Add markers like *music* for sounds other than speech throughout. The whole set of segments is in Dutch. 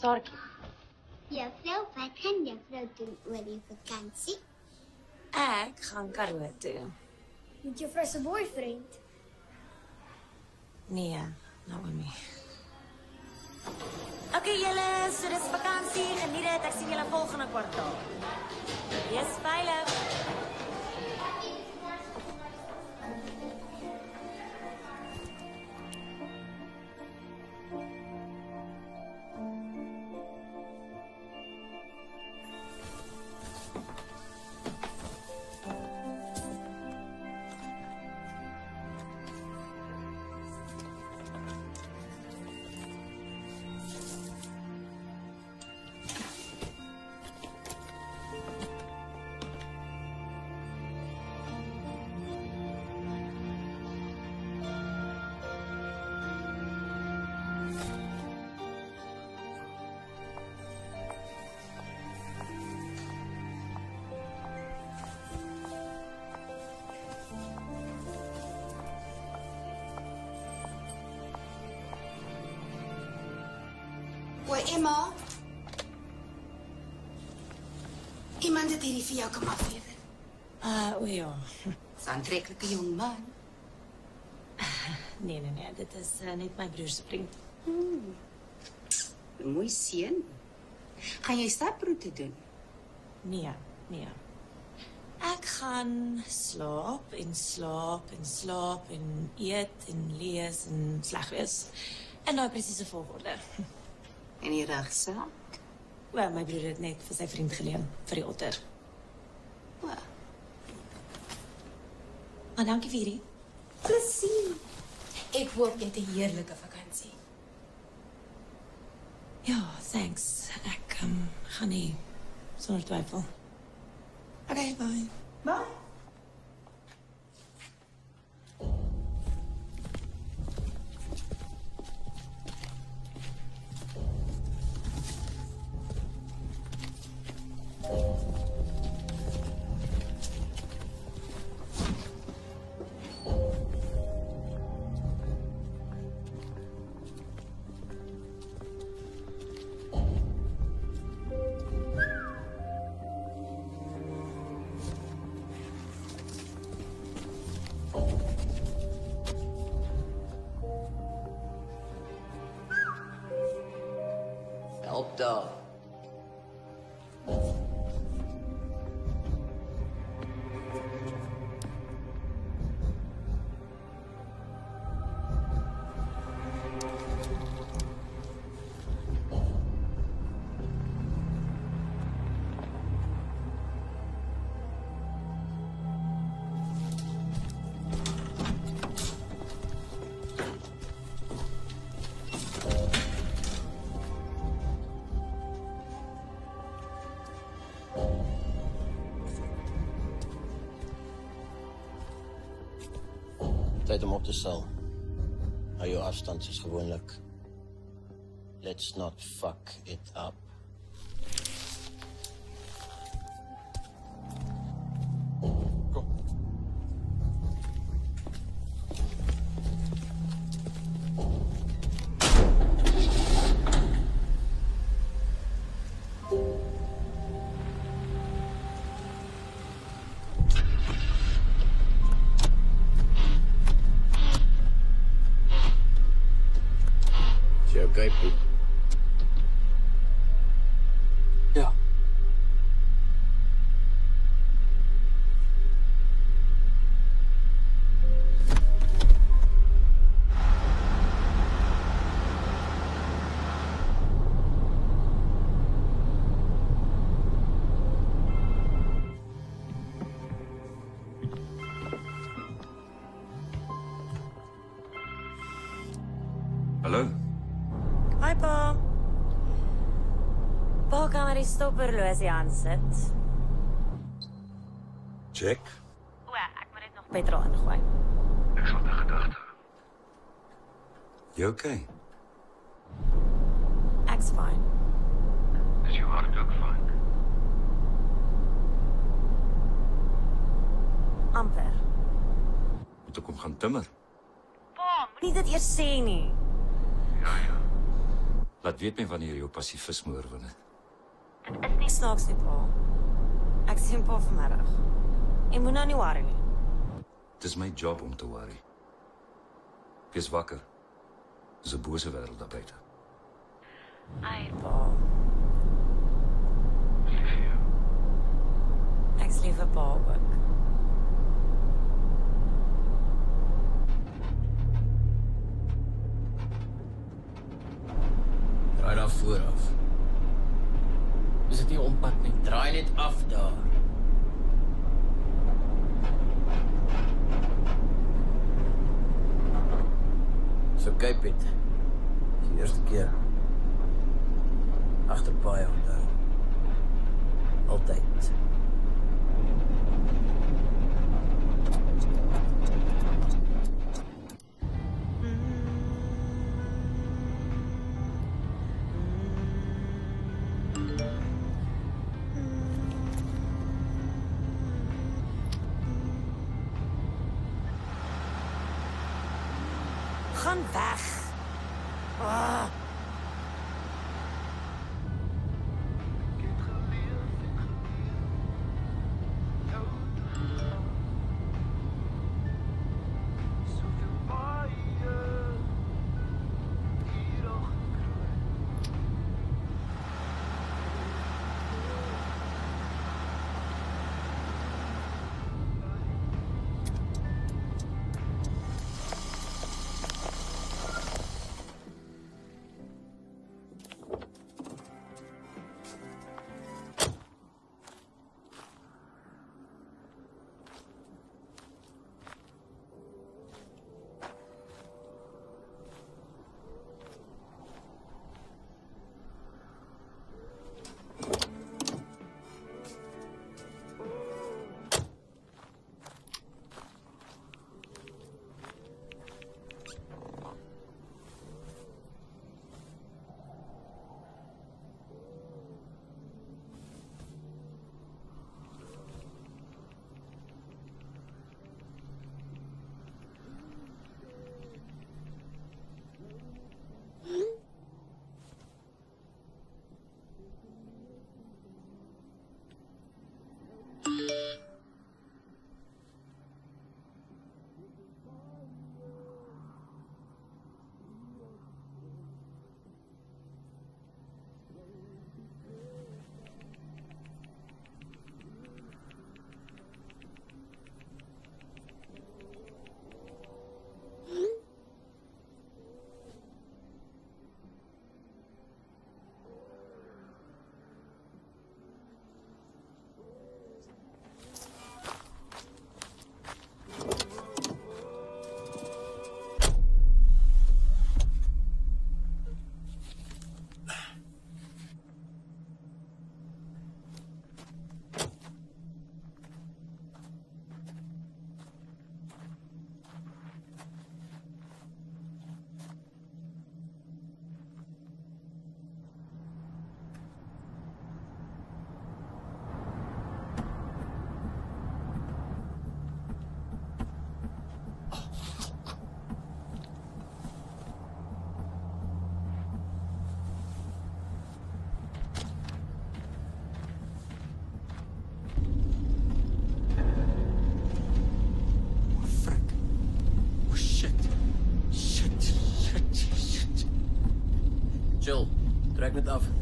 Saartjie. Juffrou, wat gaan juffrou doen oor die vakansie? Ek gaan Karoo toe. Met juffrou se boyfriend. Nee, Naomi. Okay julle, so dis vakansie. Geniet dit. Ek sien julle volgende kwartaal. Wees veilig. O, Emma. Iemand het hierdie vir jou kom aflewer. Uh, o ja. 'n aantreklike jong man. Nee, nee, nee, dit is uh, net my broer se vriend. 'n Mooi seun. Gaan jy staproete doen? Nee, nee. Ek gaan slaap en slaap en slaap en eet en lees en sleg wees. In daai presiese volgorde. En die regsaak? Wel, my broer het net vir sy vriend geleen vir die otter. O, Maar dankie vir hierdie. plesier. Ek hoop jy het 'n heerlike vakansie. Ja, thanks. Ek um, gaan nie sonder twyfel. Okay, bye. Bye. not the cel. Maar jouw afstand is gewoonlijk. Let's not fuck it up. Pa kan maar die stopperlosie aan sit. Check. O, ek moet dit nog petrol ingooi. Ek sal te gedagte hou. Jy okay? Ek's fine. Is jou hart ook fyn? Amper. Moet ek hom gaan timmer? Pa, moenie dit eers sê nie. Ja ja. Laat weet my wanneer jy jou pasifisme oorwin het. It's my Αξιόν πω φουμαράχ. Ήμουν όνειουάρι. Job om te worry. Wees wakker. Is een boze wereld daar buiten. Ai, Paul. Ek is vir Paul ook. Right af off. Is dit nie ompad nie? Draai net af daar. So kyk. Dis die eerste keer. Agter paai onthou. Altyd.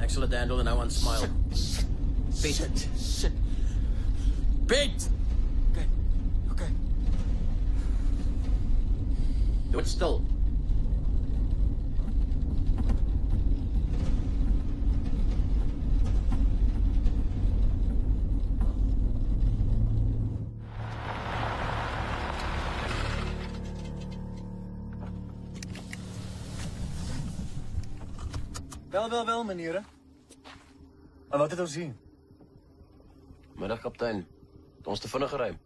Axolotl and I once. Shit, shit. Okay, okay. Do it still. Wel, wel, wel, meneeren. En wat het ons zien? Middag kaptein. Het ons te vinnig gery.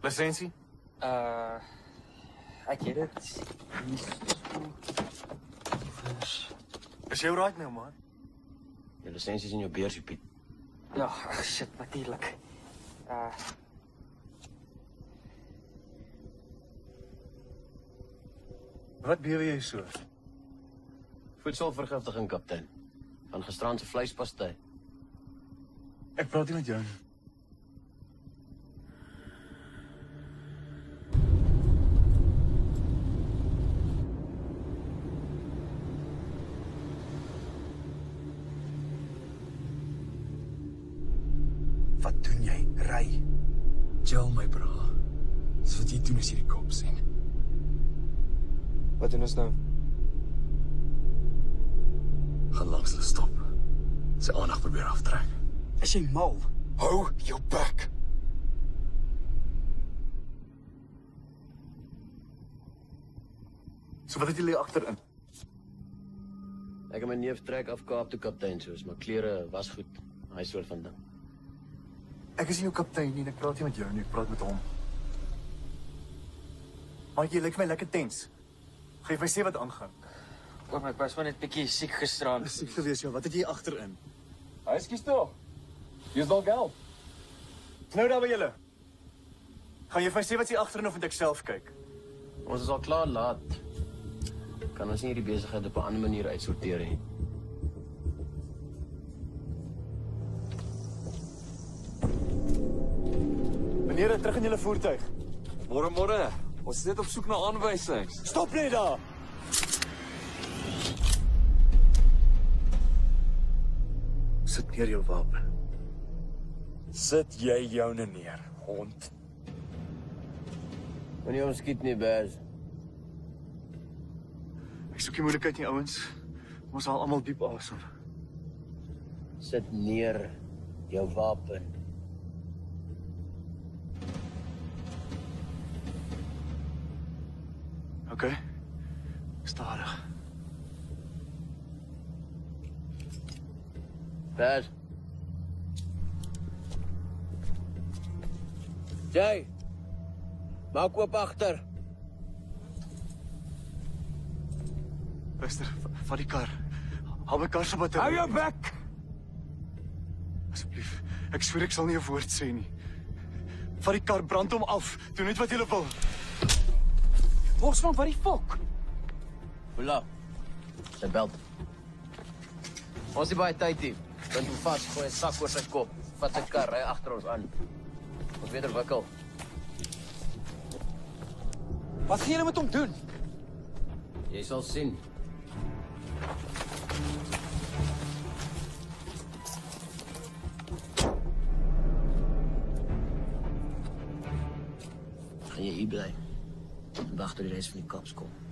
Licentie? Uh ek het dit. Is jy right nou, man? Jou lisensie is in jou beursie, Piet. Ja, ag, shit, natuurlik. Uh Wat bewe jy so? Voedselvergiftiging, kaptein. Van gisterand se vleispastei. Ek praat nie met jou nie. Wat doen jy? Ry. Chill my bra. Dis wat jy doen as jy die kop sien. Wat doen ons nou? Gaan langs hulle stop. Sy aandag probeer aftrek. Is jy mal? Hou jou bek. So wat het julle agterin? Ek en my neef trek af Kaap toe, kaptein, soos my klere was goed. Hy soort van ding. Ek is nie jou kaptein nie, ek praat nie met jou nie, ek praat met hom. Maar jy lyk my lekker tens. Geef my sê wat aangaan. Oom, ek was maar net bietjie siek gisterand. Siek gewees, ja. Wat het jy agterin? Hy skiet toe. Jy's dalk geld. Nou daar by julle. Gaan jy vir my sê wat jy agterin of moet ek self kyk? Ons is al klaar laat. Kan ons nie hierdie besigheid op 'n ander manier uitsorteer nie? Meneer, terug in julle voertuig. Môre môre. Ons is net op soek na aanwysings. Stop net daar. Sit neer jou wapen. Sit jy joune neer, hond. Moenie hom skiet nie, Baz. Ek soek nie moeilikheid nie, ouens. Ons haal almal diep asem. Sit neer jou wapen. OK. Stadig. Baz. Jay. Maak oop agter. Va- vat die kar. Haal my kar se battery. Hou jou bek. Asseblief. Ek sweer ek sal nie 'n woord sê nie. Vat die kar, brand hom af. Doen net wat jy wil. Bosman, wat die fok? Hola. Sy bel. Ons het baie tyd hier. Bind hom vas, gooi 'n sak oor sy kop. Vat sy kar, ry agter ons aan. Ons weet wikkel. Wat gaan julle met hom doen? Jy sal sien. Gaan jy hier bly? Wag tot die res van die kaps kom.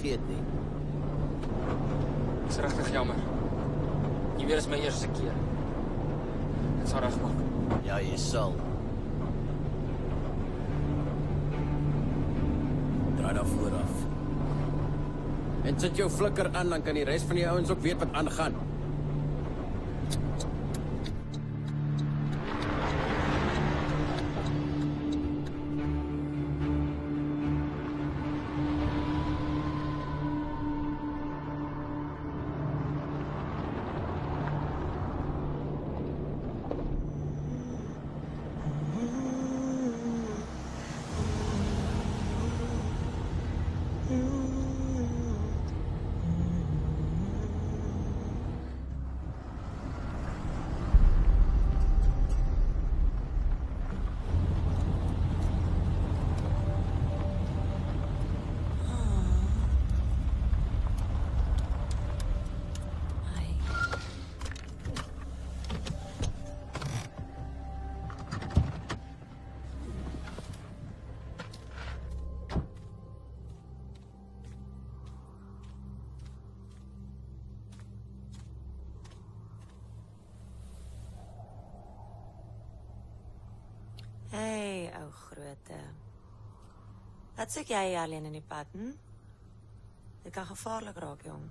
Gegee het nie. Dis regtig jammer. Weet dit is my eerste keer. Dit sal regmaak. Ja, jy sal. Draai daar vooraf. En sit jou flikker aan, dan kan die res van die ouens ook weet wat aangaan. Wat soek jy hier alleen in die pad, hm? Dit kan gevaarlijk raak, jong.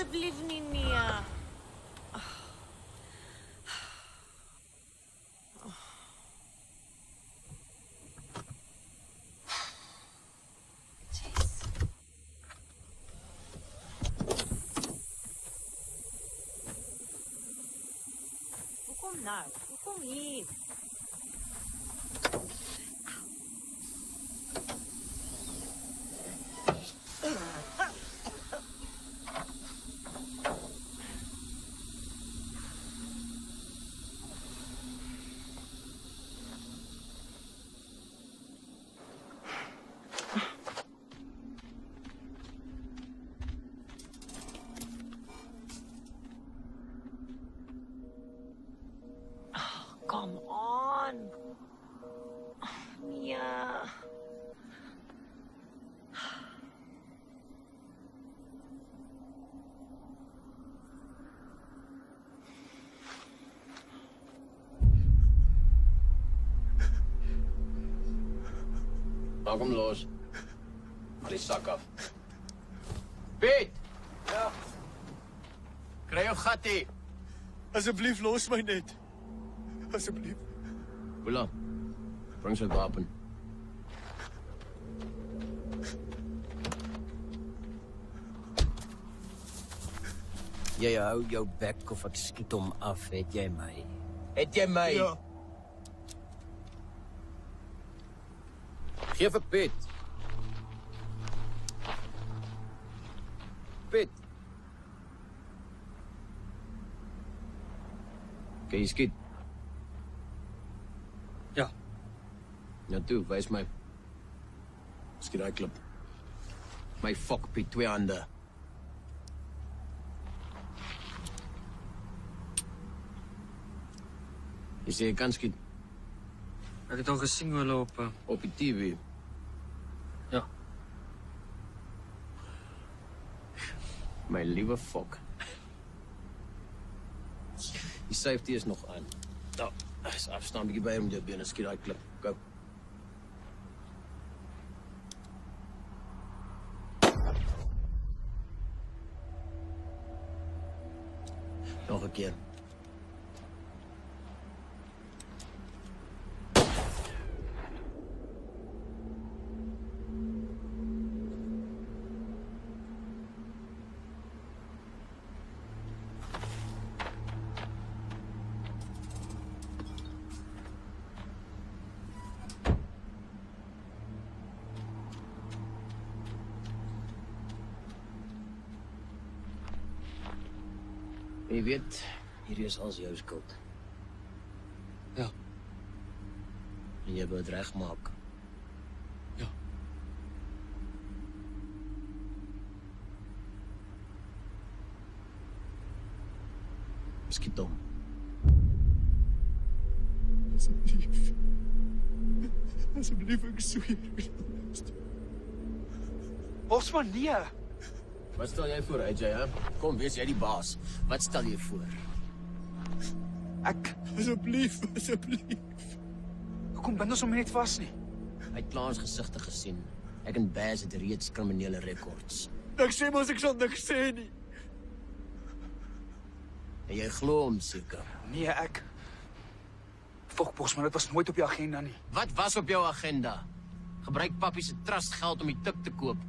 of living in here. Now, come here. Nou, kom los. Haal die zak af. Piet! Ja? Krijg je gat hier? Asseblief los my net. Asseblief. Bula, breng zijn wapen. Jy hou jou bek of ek skiet hom af, het jy my? Het jy my? Ja. Geef vir Piet. Piet. Kan jy skiet? Ja. Ja, toe, wys my. Skiet daai klip. My fok Piet, twee hande. Jy sê jy kan skiet Ek het al gesien hoe hulle op op die TV. My liewe fok. Die safety is nog aan. Nou, is afstaan bietjie by om jou bene skiet daai klip. Go. Nog 'n keer. Jy weet, hierdie is als jou skuld. Ja. En jy wil dit regmaak. Ja. Skiet hom. Asseblief. Asseblief, ek sweer. Bosman, nee. Wat stel jy voor, AJ, hè? Kom, wees jy die baas. Wat stel jy voor? Ek asseblief, asseblief. Hoekom bind ons hom net vas nie? Hy het klaar ons gesigte gesien. Ek en Baz het reeds kriminele rekords. Ek sê mos ek sal niks sê nie. En jy glo hom seker. Nee, ek Fok Bosman, dit was nooit op die agenda nie. Wat was op jou agenda? Gebruik pappie se trust geld om die tik te koop.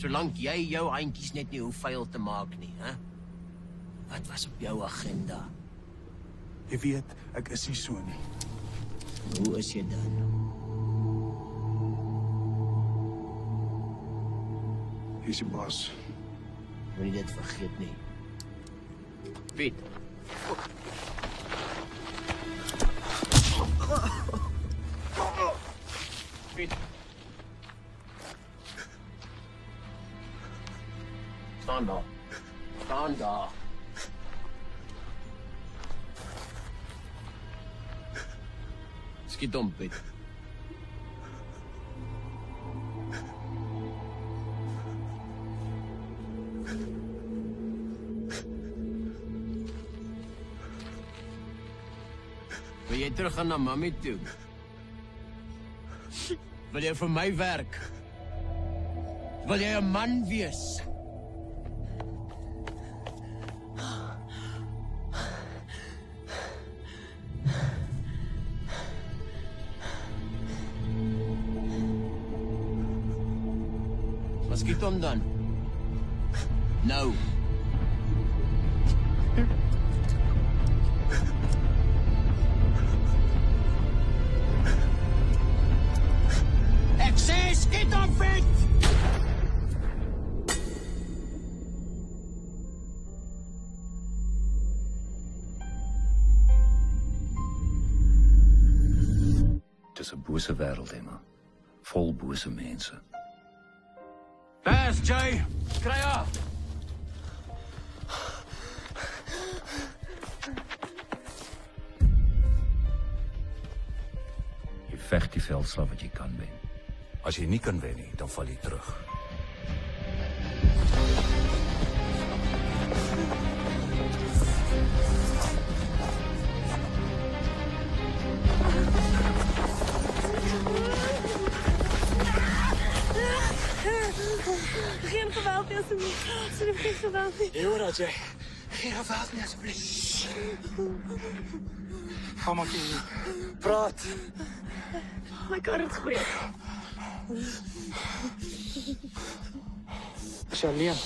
Solank jy jou handjies net nie hoe vuil te maak nie, hè? Wat was op jou agenda? Jy weet, ek is nie so nie. Hoe is jy dan? Hier's die baas. Moenie dit vergeet nie. Piet. Piet. Staan daar. Skiet hom, Piet. Wil jy terug gaan na mami toe? Wil jy vir my werk? Wil jy 'n man wees? done done. As jy nie kan wen nie, dan val jy terug. Geen geweld nie asseblief. Asseblief geen geweld. Jy hoor dat jy geen geweld nie asseblief. Kom maar. Praat. My kar het gebreek. Charlian.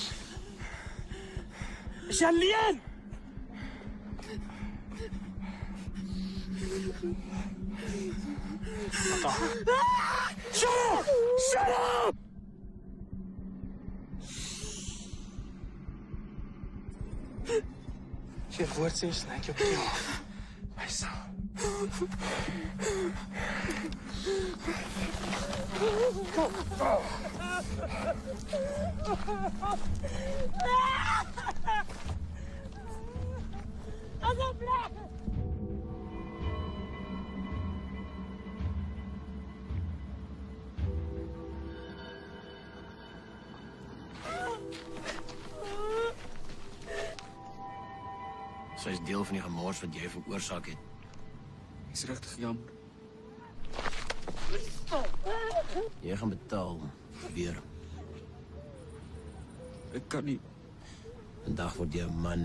Charlian! Shut up! Shut up! Hier wollte ich, nein, ich hab dich Sy is deel van die gemors wat jy veroorsaak het. Dis regtig jammer. Jy gaan betaal weer. Ek kan nie. Vandag word jy 'n man.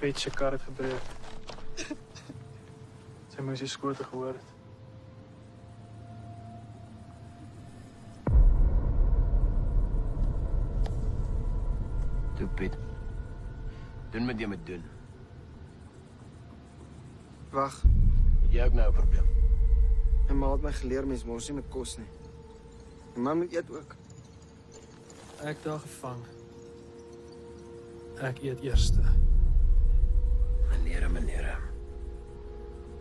Weet se kar het gebreek. Sy moes die Doen wat jy moet doen. Wag. Het jy ook nou 'n probleem? My ma het my geleer mens mors nie met kos nie. En ma moet eet ook. Ek daar gevang. Ek eet eerste. Meneer, meneer.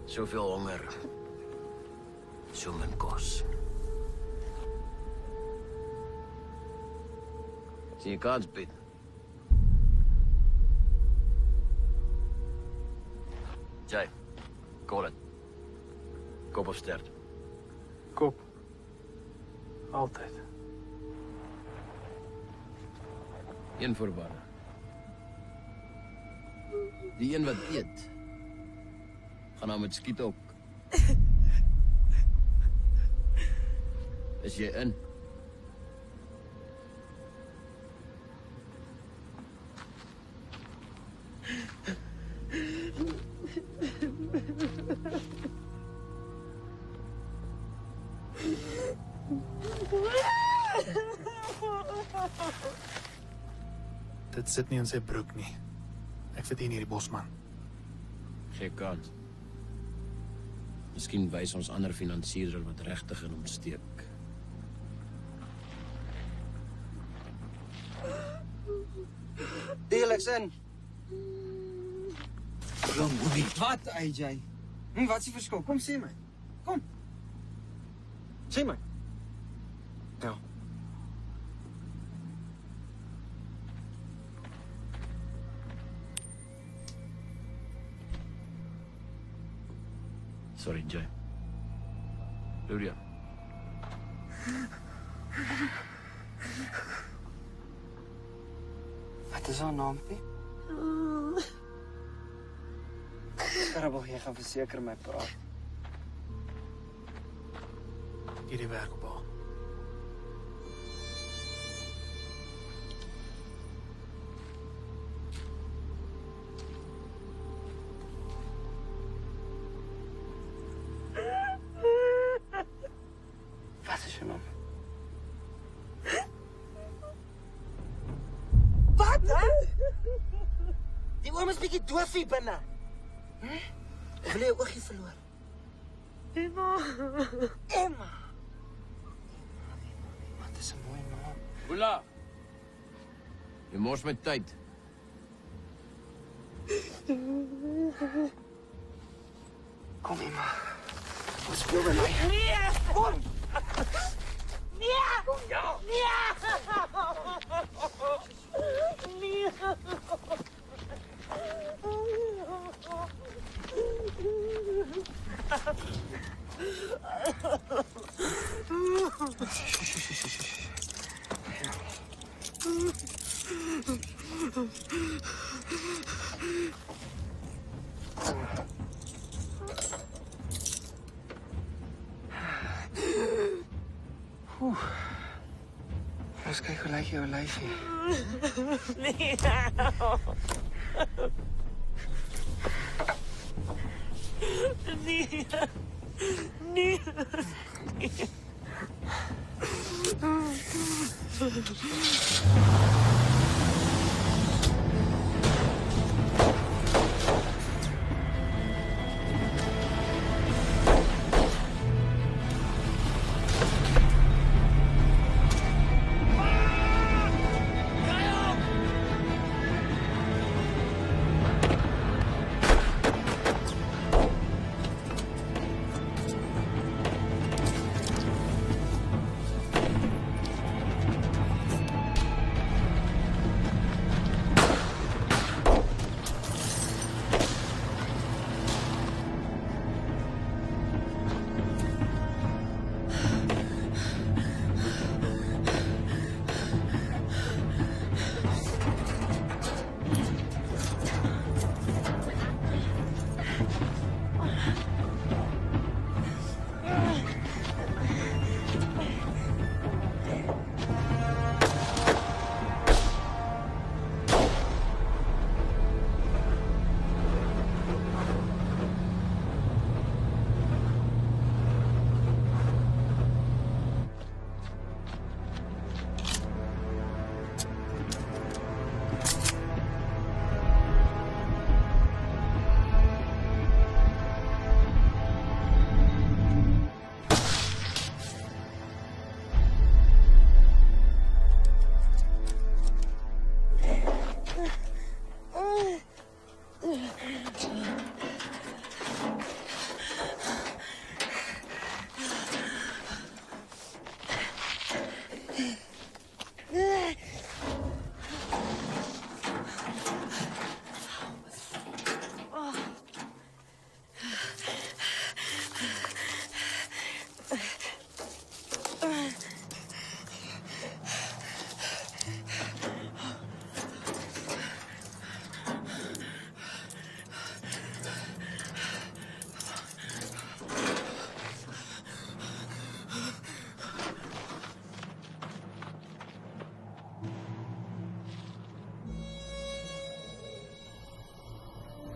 Soveel honger. So min kos. Sien jy kans, Piet? Call it. Kop of stert? Kop. Altyd. Een voorwaarde. Die een wat eet, gaan nou met skiet ook. Is jy in? Dit sit nie in sy broek nie. Ek verdien hierdie bosman. Geen kans. Miskien wys ons ander finansiëerders wat regtig in hom steek. Deeliks in. Kom, moenie. Wat, AJ? Hm, wat is die verskil? Kom sê my. Kom. Sê my. Ja. Sorry, Jay. Luria. Wat is haar naam, Pie? Jy gaan verseker my praat. Hierdie werk op haar. Wat is jou naam? Wat? Die oom is bietjie doof hier binne. Olha eu corri pelo. Emma. Emma. Wat is 'n mooi naam. Hola. *laughs*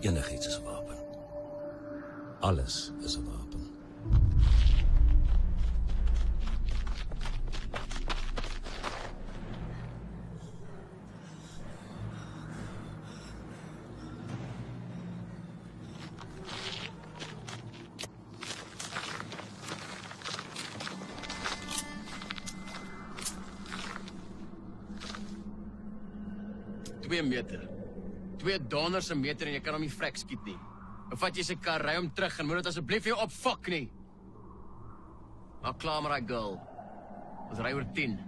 Enigiets is 'n wapen. Alles is 'n wapen. Twee meter. Twee donders 'n meter en jy kan hom nie vrek skiet nie. Vat jy se kar, ry hom terug en moet dit asseblief nie opfok nie. Maar klaar met daai girl. Ons ry oor 10.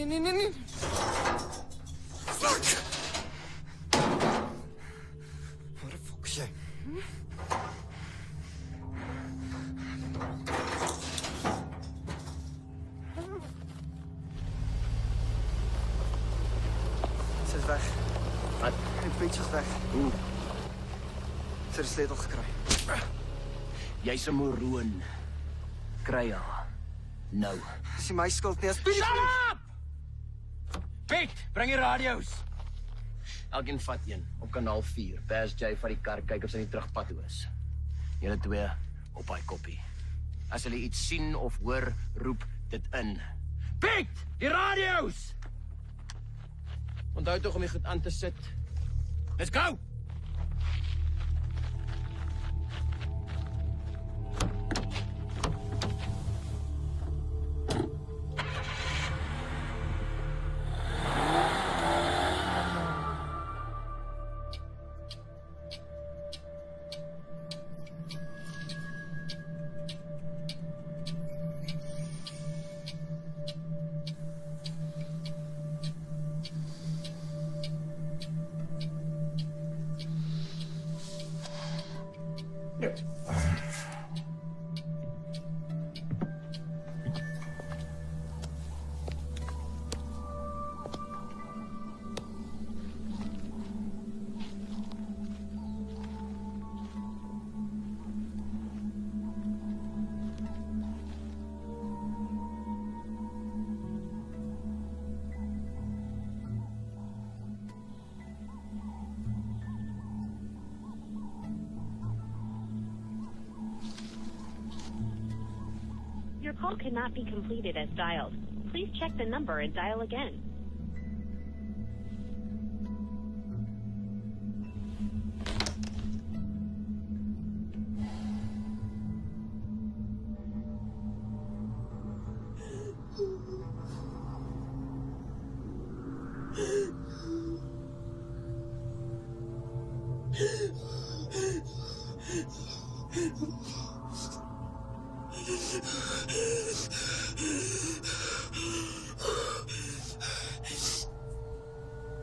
Nee, nee, nee, nee. Fuck! Waar die fuck is? Sy is weg. Wat? Die fiets is weg. Hoe? Sy het die sleutel gekry. Jy's 'n moroon. Kry haar. Nou. Dis nie my skuld nie. As Piet Shut up! Piet, bring die radio's. Elkeen vat een op kanaal 4. Bas J vat die kar kyk of sy nie terugpad toe is. Julle twee op daai koppie. As hulle iets sien of hoor, roep dit in. Piet, die radio's. Onthou tog om goed aan te sit. Let's go. Dialed. please check the number and dial again.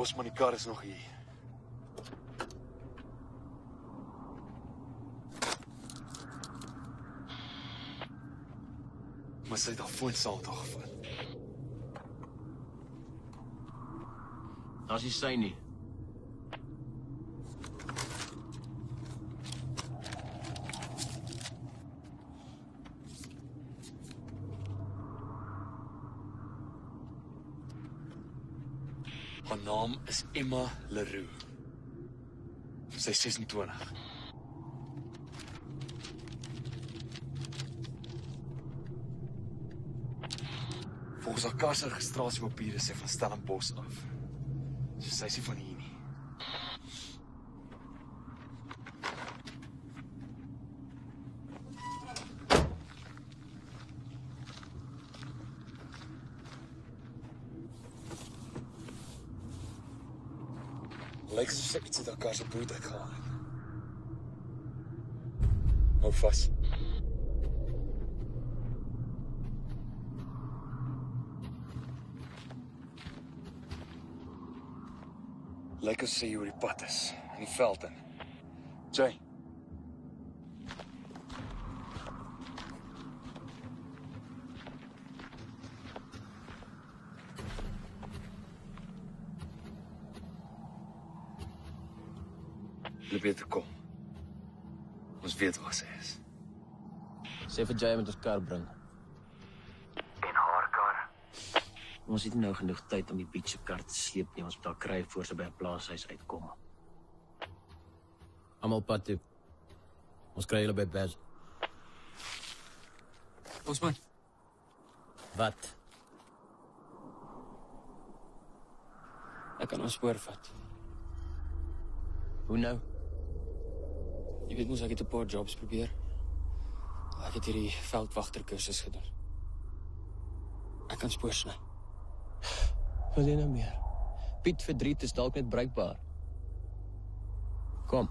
Bosman die kar is nog hier. Maar sy het al voor sal tog gevat. Daar's nie sy nie. Haar naam is Emma Leroux. Sy is 26. Volgens haar kas se registrasiepapiere sê van Stellenbosch af. So sy is nie van hier nie. There's a bootleg line. No fuss. Legacy Repates in Felton. Jay. Weet te kom. Ons weet waar sy is. Sê vir Jay met ons kar bring. En haar kar. Ons het nie nou genoeg tyd om die beach kar te sleep nie. Ons moet haar kry voor sy by 'n plaashuis uitkom. Almal pad toe. Ons kry hulle by Bas. Bosman, Wat? ek kan ons spoor vat. Hoe nou? Jy weet ek het 'n paar jobs probeer. Ek het hierdie veldwagter kursus gedoen. Ek kan spoor sny. Wat jy nou meer? Piet verdriet is dalk net bruikbaar. Kom.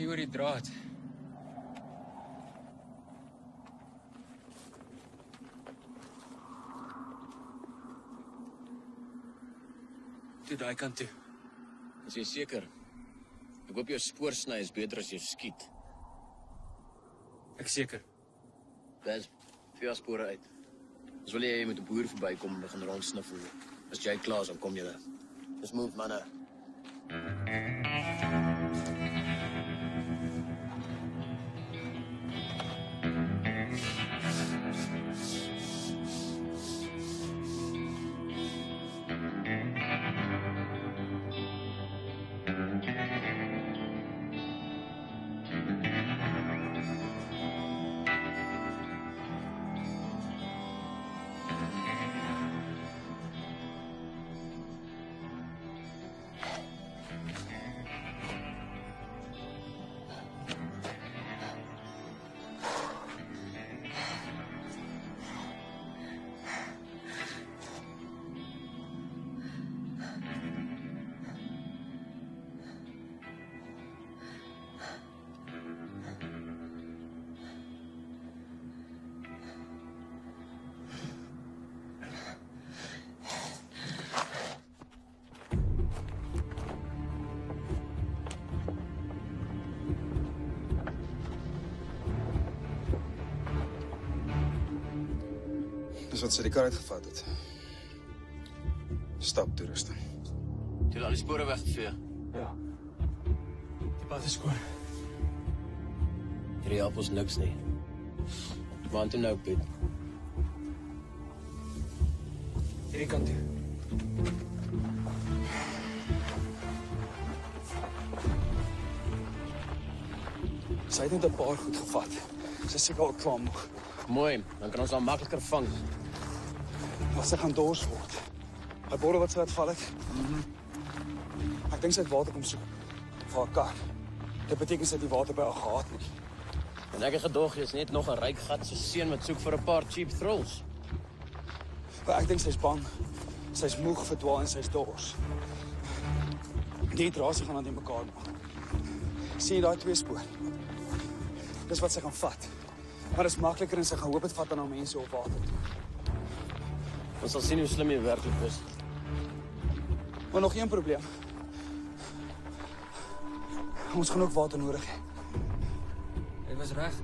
Hier oor die draad. Toe daai kant toe. Is jy seker? Ek hoop jou spoorsny is beter as jy skiet. Ek seker. Dis jou spore uit. Ons wil hê jy moet 'n boer verbykom en begin rondsniffel. As jy klaar is, dan kom jy. Dis move manne. Wat sy die kar uitgevat het. Stap. Jy het al die spore weggevee. Ja. Die pad is skoon. Hierdie help ons niks nie. Want toe nou, Piet. Hierdie kant toe. Sy het net 'n paar goed gevat. Sy is seker al klaar moeg. Mooi, dan kan ons haar makliker vang. Maar sy gaan dors word. Hy wat sy laat val het. Mhm. Ek dink sy het water kom soek vir haar kar. Dit beteken sy het die water by haar gehad nie. En ek het gedog jy's net nog 'n ryk gat se seun wat soek vir 'n paar cheap thrills. Maar ek dink sy's bang. Sy's moeg, verdwaal en sy's dors. Die drasie gaan aan die mekaar maak. Sien jy daai twee spoor? Dis wat sy gaan vat. Maar dit is makliker en sy gaan hoop dit vat aan haar mense op water toe. Ons sal sien hoe slim jy werklik is. Maar nog een probleem. Ons gaan ook water nodig. Jy was reg.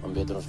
Van beter ons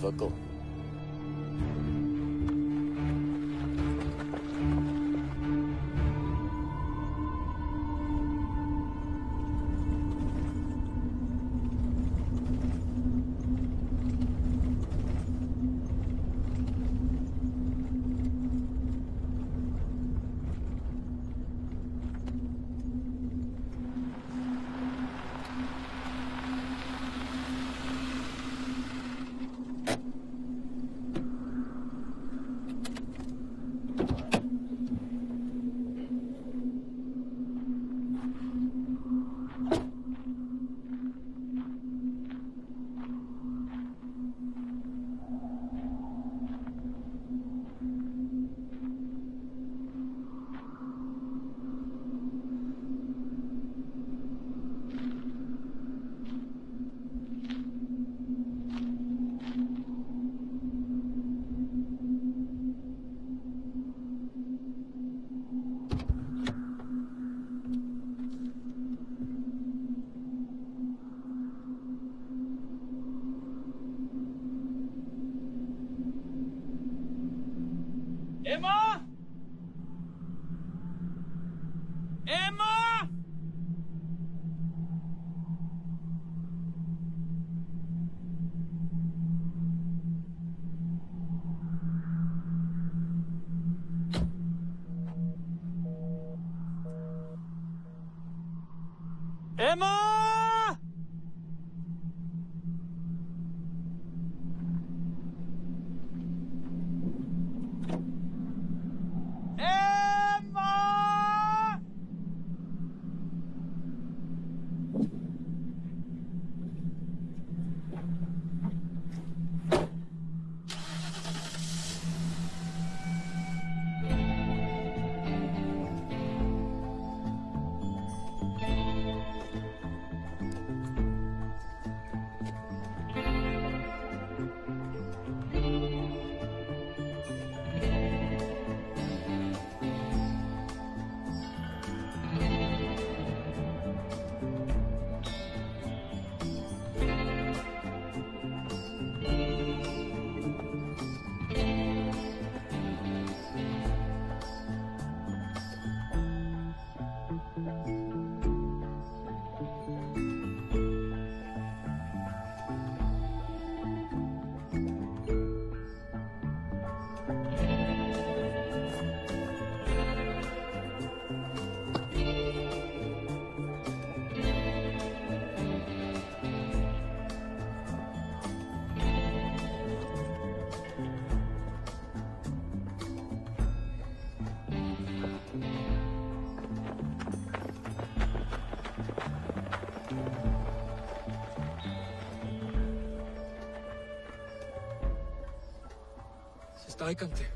daai kant toe.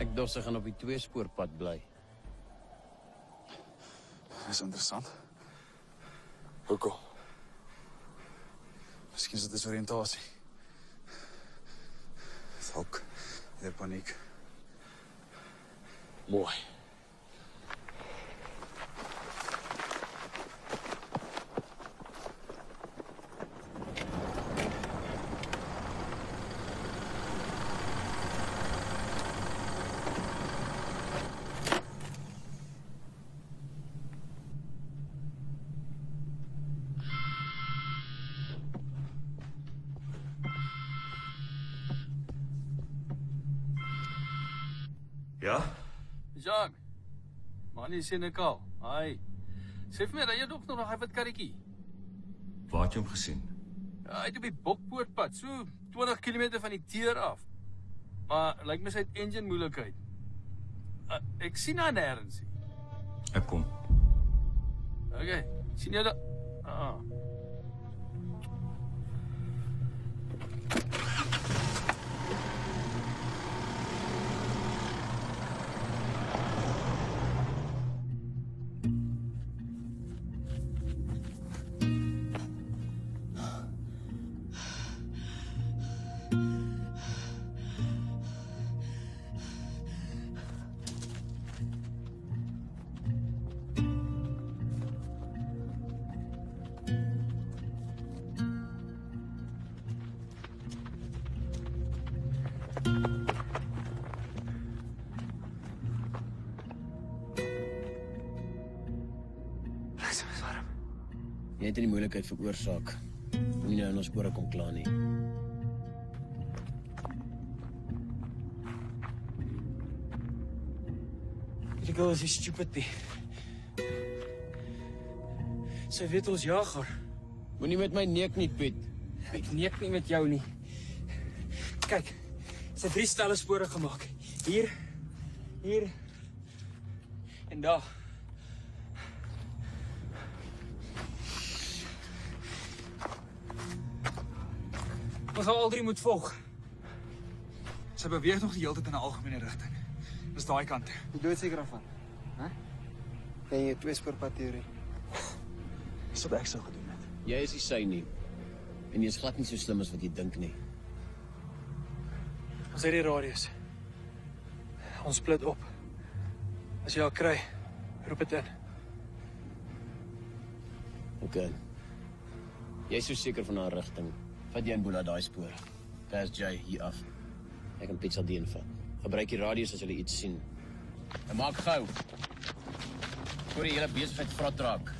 Ek dink sy gaan op die tweespoorpad bly. Dis interessant. Hoekom? Miskien is dit 'n oriëntasie. Dalk. Jy paniek. Mooi. Manie Senekal. Hi. Sê vir my dat jy nog nog hy wat karretjie. Waar het jy hom gesien? Ja, hy het op die Bokpoortpad, so 20 km van die teer af. Maar lyk my sy het engine moeilikheid. Uh, ek sien haar nêrens nie. Ek kom. Okay. sien jy dat Ah. Moeilikheid veroorsaak. Moenie nou in ons ore kom kla nie. Die girl is stupid nie. Sy weet ons jag haar. Moenie met my neek nie, Piet. Ek neek nie met jou nie. Kyk. Sy het drie stelle spore gemaak. Hier. Hier. En daar. Ons sal al drie moet volg. Sy beweeg nog die hele tyd in 'n algemene rigting. Dis daai kant. Jy dood seker daarvan. Hè? Ben jy twee spoorpad teorie? Dis wat ek sou gedoen het. Jy is nie sy nie. En jy is glad nie so slim as wat jy dink nie. Ons het die radius. Ons split op. As jy haar kry, roep dit in. OK. Jy is so seker van haar rigting. Vat jy en Boela daai spoor. Pas jy hier af. Ek kan Piet sal die invat. Gebruik die radius as jy iets sien. En maak gou. Voor die hele besigheid vrot raak.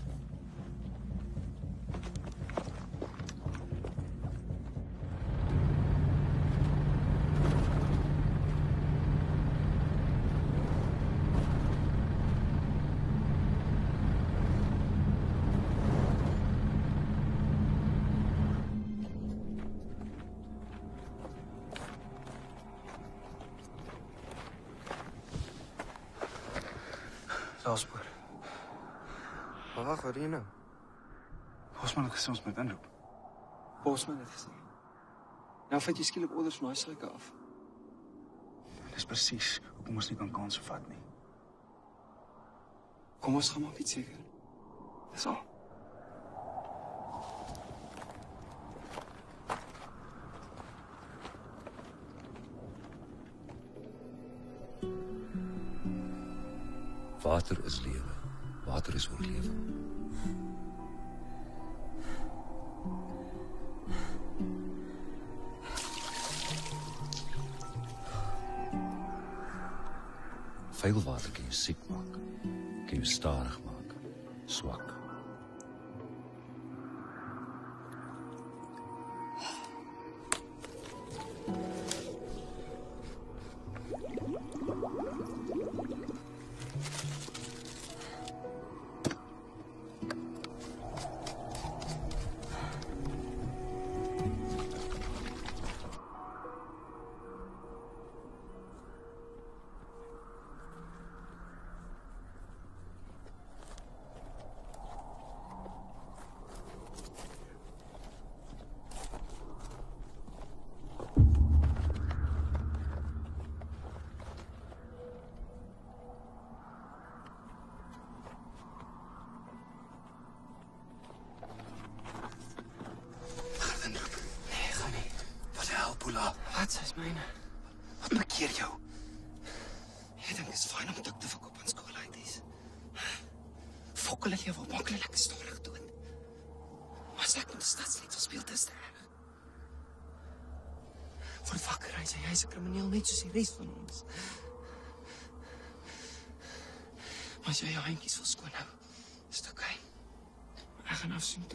Gesê ons moet inloop. Bosman het gesê. Nou vat jy skielik orders van daai sluike af. Dis presies hoekom ons nie kan kanse vat nie. Kom ons gaan maar iets seker. Dis al. Water is lewe. Water is oorlewing. Veel water kan jou siek maak. Kan jou stadig maak. Swak.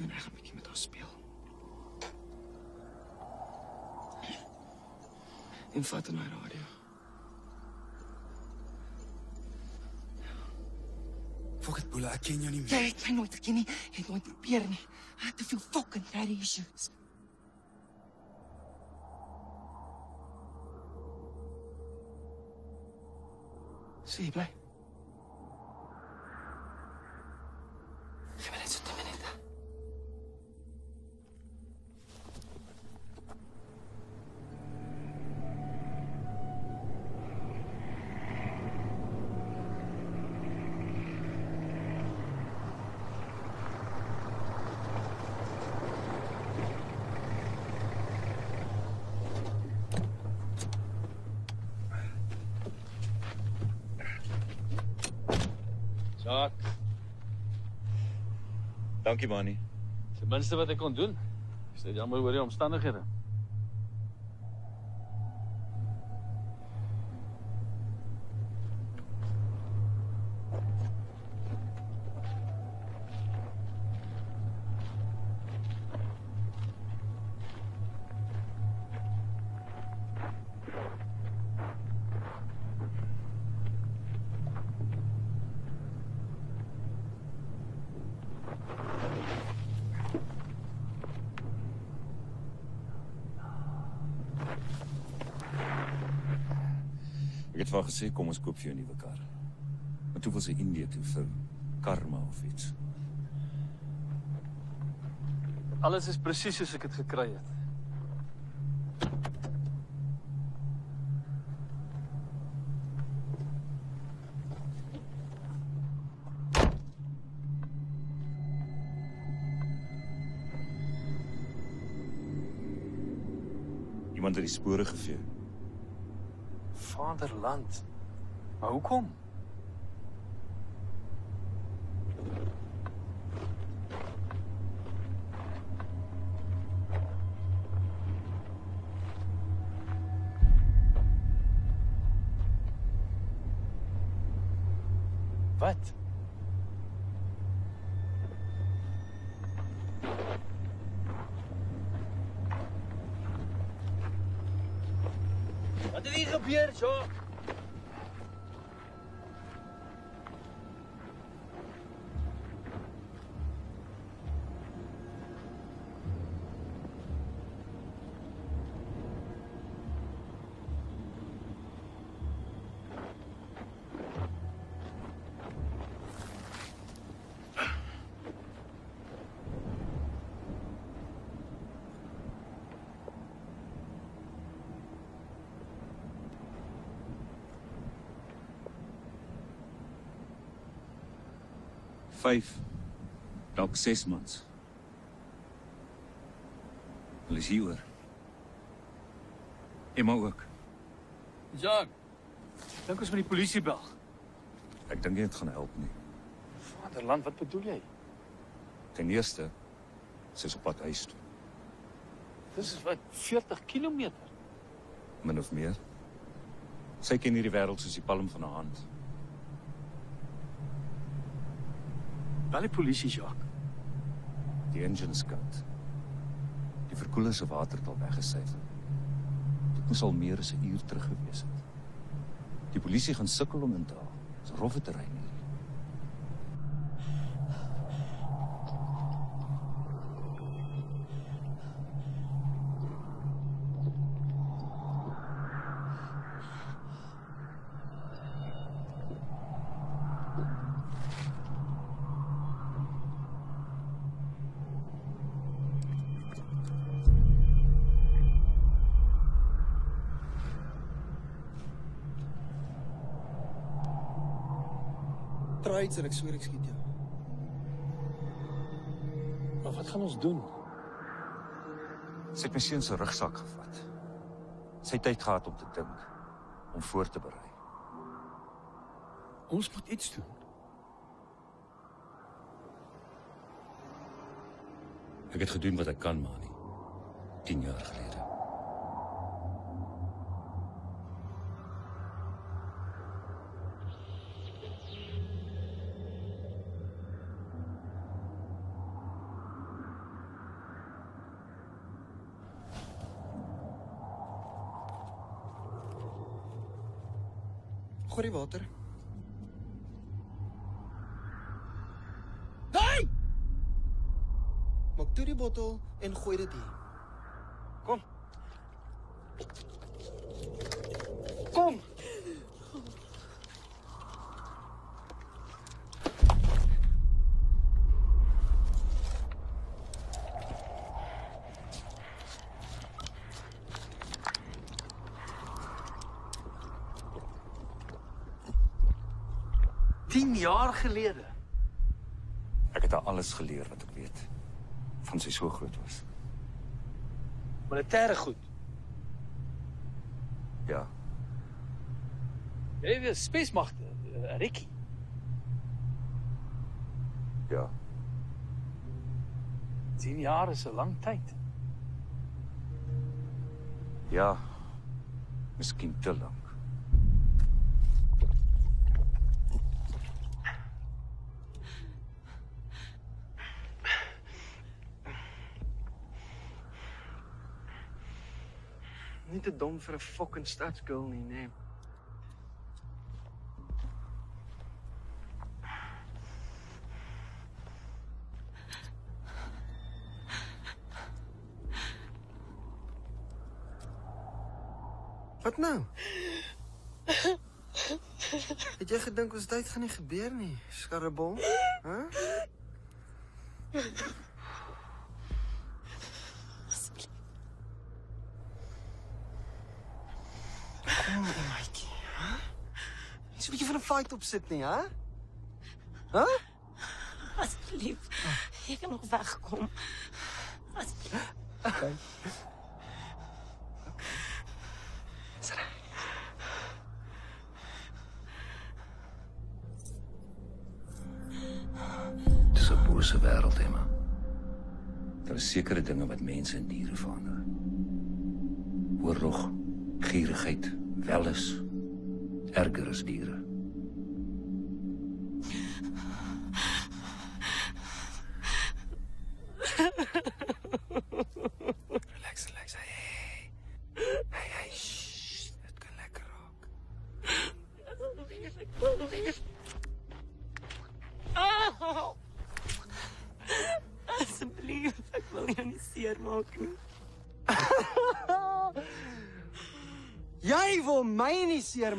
dan eigenlijk met haar speel. En In naar radio. Fuck Bula, ik ken je niet meer. Ja, ik ken nooit, ik ken niet. Ik heb nooit proberen, niet. Ik ah, had te veel fucking daddy issues. Zie je blij? Dankie, Manny. dis die minste wat ek kon doen. Is dit jammer oor die omstandighede? Gesê kom ons koop vir jou 'n nuwe kar. Maar toe wil sy Indië toe vir karma of iets. Alles is presies soos ek dit gekry het. Iemand het die spore gevee. Vaderland. Maar hoekom? Wat? Wat het hier gebeur, Jacques? Vyf, dalk 6 maande. Hulle is hier. Emma ook. Jacques, dink ons moet die polisie bel. Ek dink nie dit gaan help nie. Vaderland, wat bedoel jy? Ten eerste, sy is op pad huis toe, Dis is wat 40 km. min of meer. Sy ken hierdie wêreld soos die palm van haar hand. Bel die polisie, Jacques. Die engine's kat. Die verkoeler se water het al weggesyf. Dit moes al meer as 'n uur terug gewees het. Die polisie gaan sukkel om in te haal. Dis 'n rowwe terrein hier. Iets en ek sweer ek skiet jou. Maar wat gaan ons doen? Sy het my seun se rugsak gevat. Sy het tyd gehad om te dink, om voor te berei. Ons moet iets doen. Ek het gedoen wat ek kan, Mani. 10 jaar gelede. vir die water. Hey! Maak toe die bottel en gooi dit hier. Spesmagte, uh, Rikkie. ja. 10 jaar is 'n lang tyd. Ja. Miskien te lank. Nie te dom vir 'n fucking stadsgirl nie, nee. Wat nou? Het ons tyd gaan nie gebeur nie, skarrebol? Hæ? Kom, maatjie, hè? 'n bietjie van 'n fight op nie, hè? Hæ? Asseblief. Jy kan nog wegkom. Asseblief. Okay. Is sekere dinge wat mense en diere verander. Oorlog, gierigheid, welis erger as diere.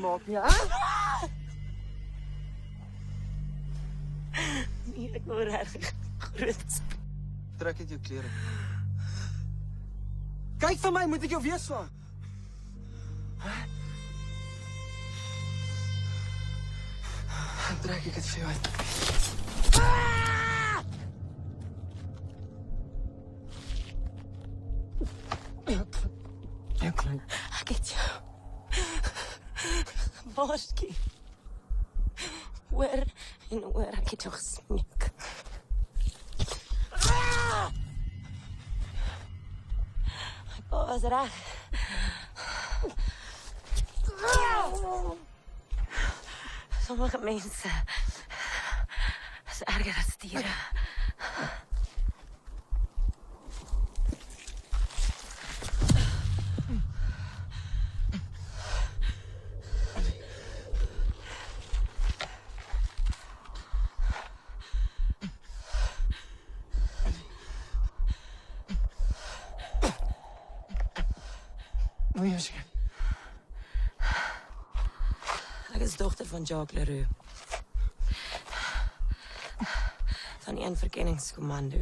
Seermaak nie, hè? Nee, ek wil regtig groot. Trek uit jou klere. Kyk vir my, moet ek jou weer slaan? Dan trek ek dit vir jou uit. Ja, klein. Ek het jou. Waarskie. Hoor en hoor, ek het jou gesmeek. Reg. Sommige mense is erger diere. Van Jacques Leroux. Van een verkenningskommando.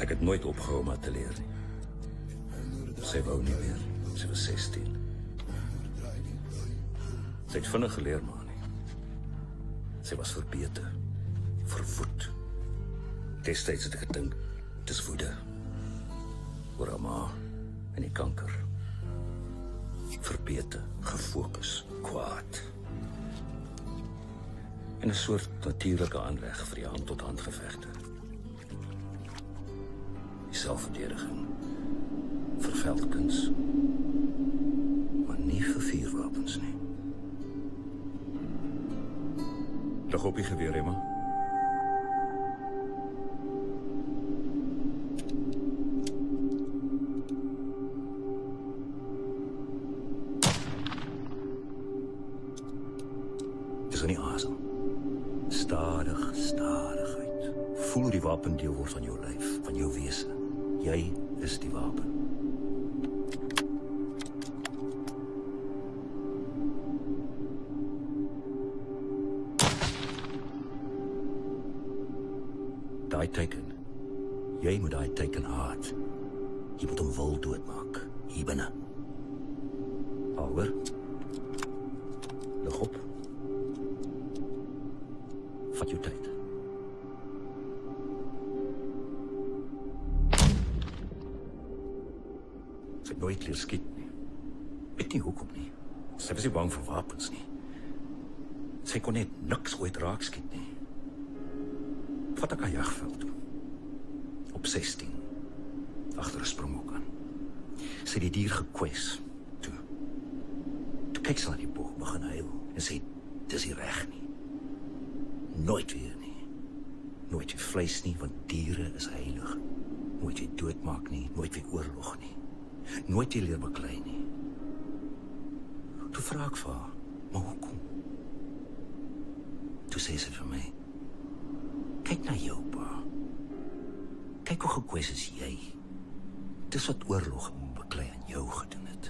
Ek het nooit opgehou om haar te leer nie. Sy wou nie meer. Sy was 16. Sy het vinnig geleer maar nie. Sy was verbeter, verwoed. Destyds het ek gedink dis woede oor haar ma en die kanker. Verbeter, gefokus, kwaad. En 'n soort natuurlike aanleg vir die hand tot hand gevegte. Vir veldkuns. Maar nie vir vuurwapens nie. Lig op die geweer, Emma. Kyk hoe gekwes is jy. Dis wat oorlog beklei aan jou gedoen het.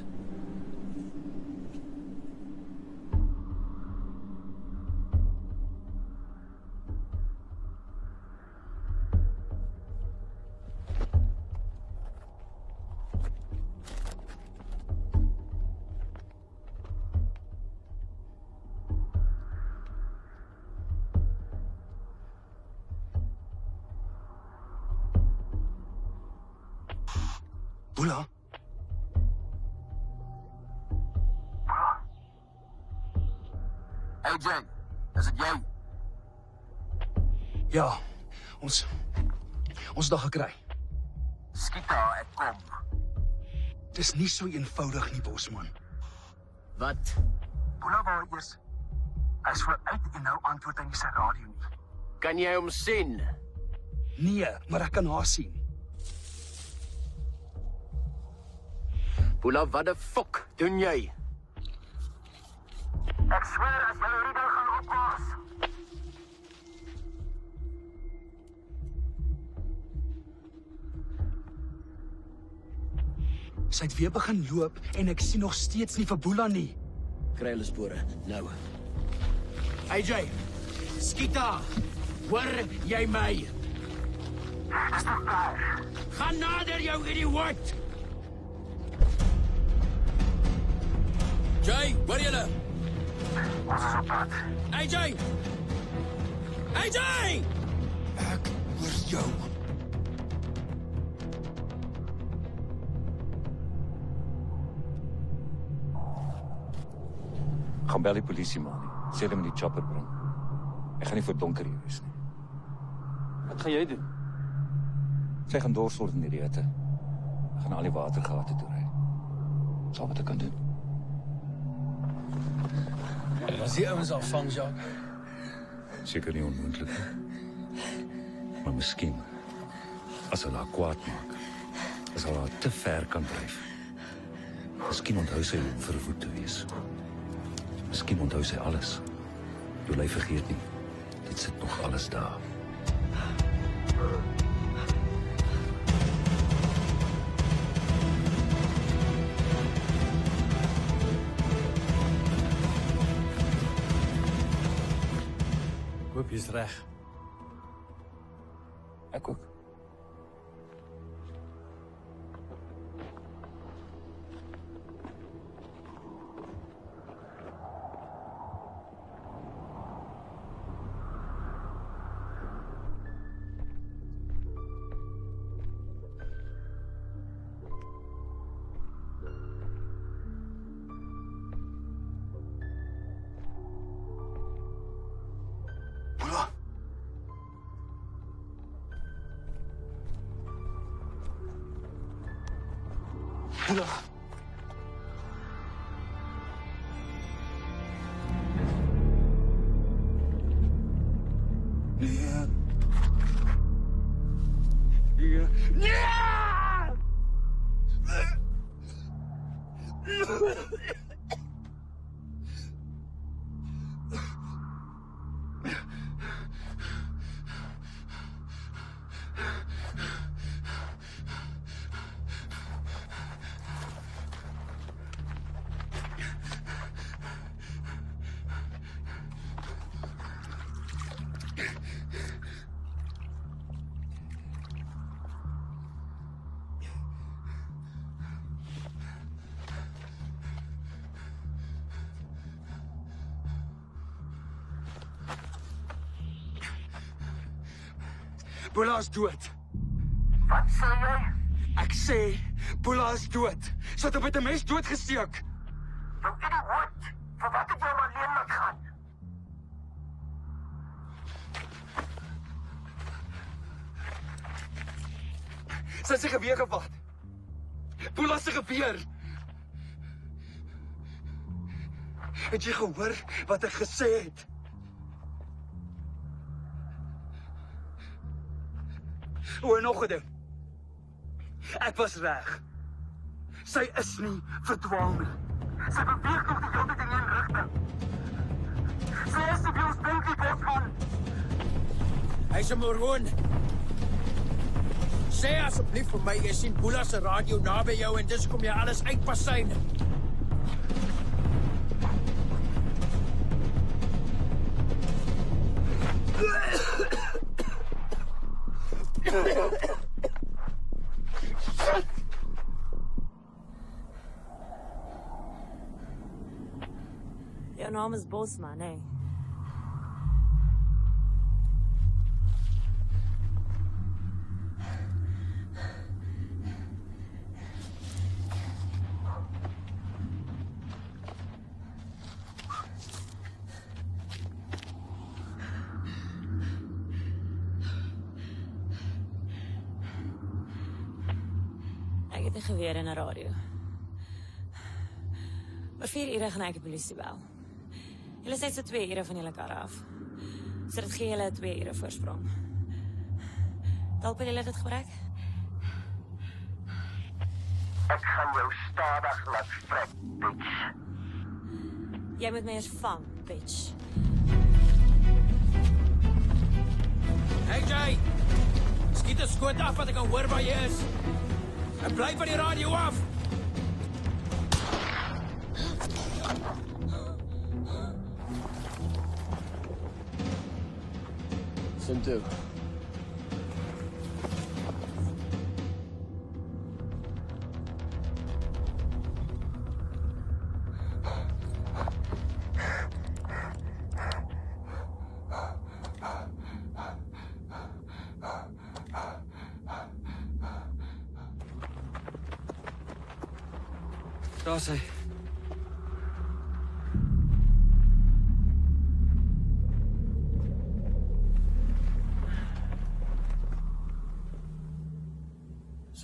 Ja, ons ons haar gekry. Skiet haar, ek kom. Dis nie so eenvoudig nie, bosman. Wat? Boela wou eers hy's vooruit en nou antwoord hy nie sy radio nie. Kan jy hom sien? Nee, maar ek kan haar sien. Boela, wat die fok doen jy? Ek sweer as jy hierdie Sy het weer begin loop en ek sien nog steeds nie vir Boela nie. Kry hulle spore nou. AJ, skiet haar. Hoor jy my? Dis nog klaar. Gaan nader jou idioot. Jay, waar? Ons is op pad. AJ! AJ! Ek hoor jou. Gaan bel die polisie man. Sê hulle moet die chopper bring. Ek gaan nie vir donker hier wees nie. Wat gaan jy doen? Sy gaan dors word in die rete. Ek gaan al die watergate toe ry. Sal wat ek kan doen. Was die ouens al vang, Jacques? Seker nie onmoontlik nie. Maar miskien as hulle haar kwaad maak, as hulle haar te ver kan dryf. Miskien onthou sy hoe verwoed te wees. Miskien onthou sy alles. Bly vergeet nie. Dit sit nog alles daar. Hoop jy's reg. Ek ook. Bula is dood. Wat sê jy? Ek sê Bula is dood. Sy het hom met 'n mes doodgesteek. Jou idioot. Vir wat het jy hom alleen laat gaan? Sy het sy geweer gevat. Bula se geweer. Het jy gehoor wat ek gesê het? O, en nog 'n ding. Ek was reg. Sy is nie verdwaal nie. Sy beweeg nog die hele tyd in een rigting. Sy is die ons dink die bosman. Hy's 'n moroon. Sê asseblief vir my jy sien Boela se radio naby jou en dis kom jy alles uitpasyn. Your name is Bosman, eh? Oor 4 ure gaan ek die polisie bel. Julle sê so 2 ure van kar af. So dit gee julle 2 ure voorsprong. Wil julle dit gebruik? Ek gaan jou stadig laat vrek, bitch. Jy moet my eers vang, bitch. Hey Jay. Skiet 'n skoot af wat ek kan hoor waar jy is. En bly van die radio af. Austin too.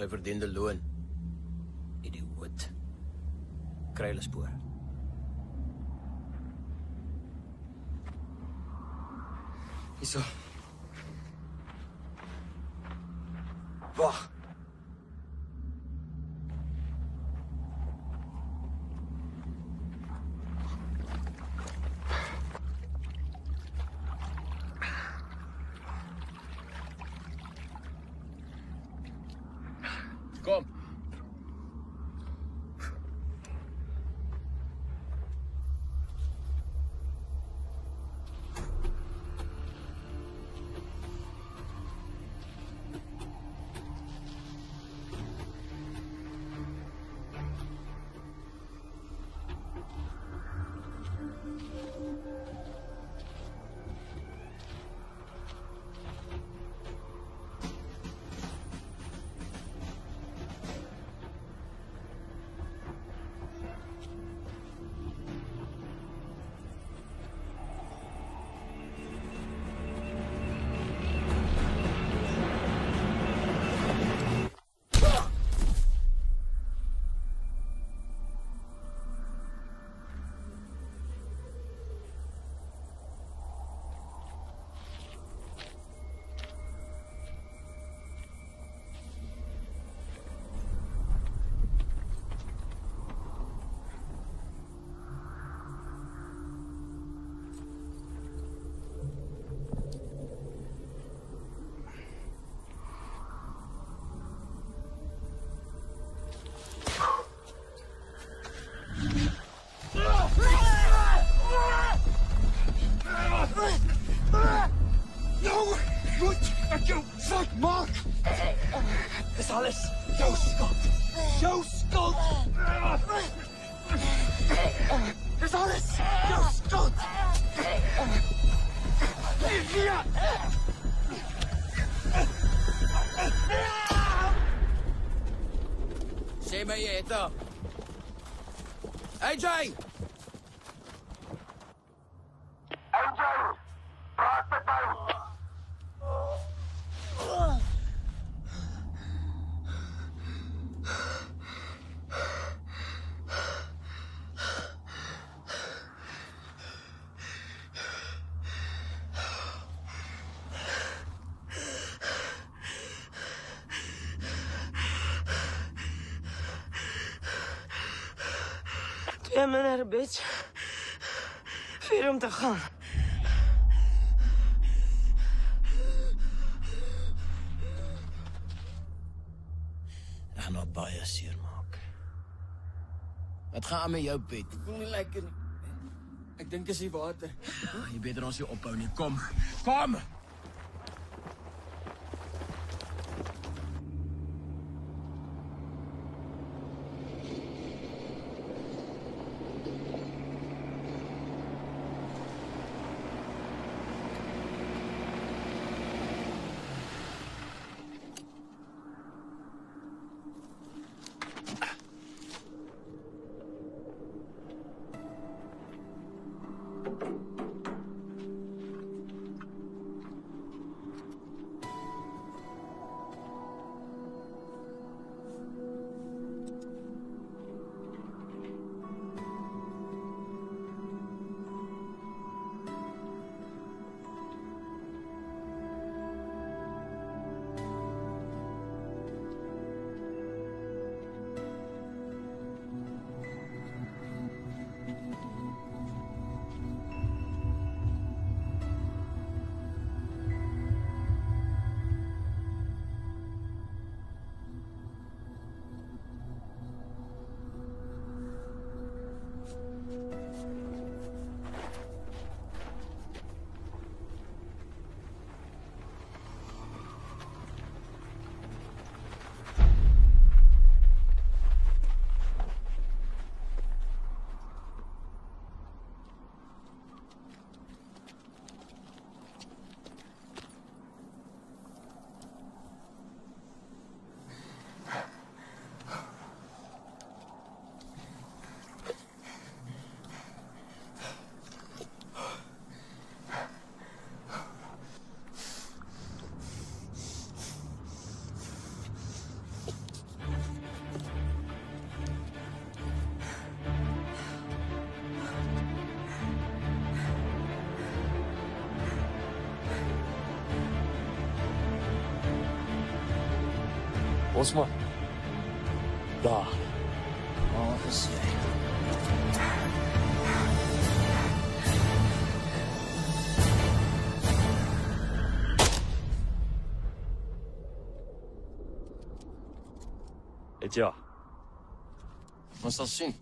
Sy verdiende loon. Idioot. Kry hulle spoor. JJ! Minder, bitch. Vier om te gaan. Gaan nou baie seer maak. Wat gaan aan met jou, Piet? Voel nie lekker nie. Ek dink is die water. Jy beter ons nie ophou nie. Kom. Kom. Osman. Dağ. Hafız Etya. Nasılsın?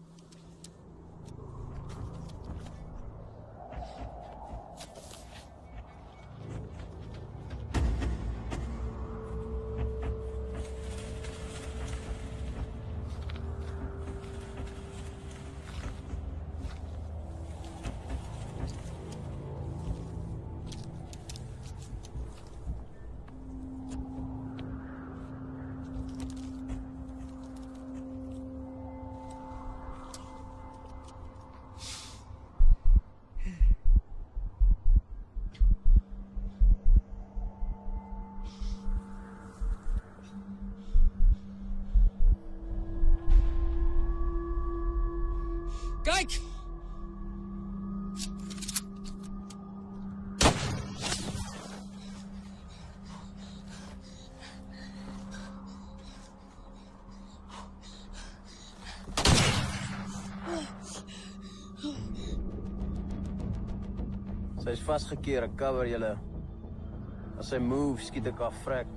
Vasgekeer, ek cover julle. As hy move, skiet ek af frek.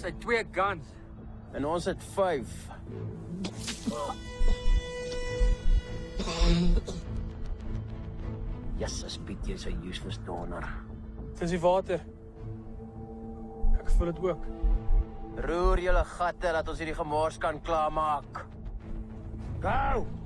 Sy twee guns. En ons het 5. Jesus, Piet, jy's 'n useless donor. Dis die water. vir dit ook. Roer julle gatte dat ons hierdie gemors kan klaarmaak. Gou!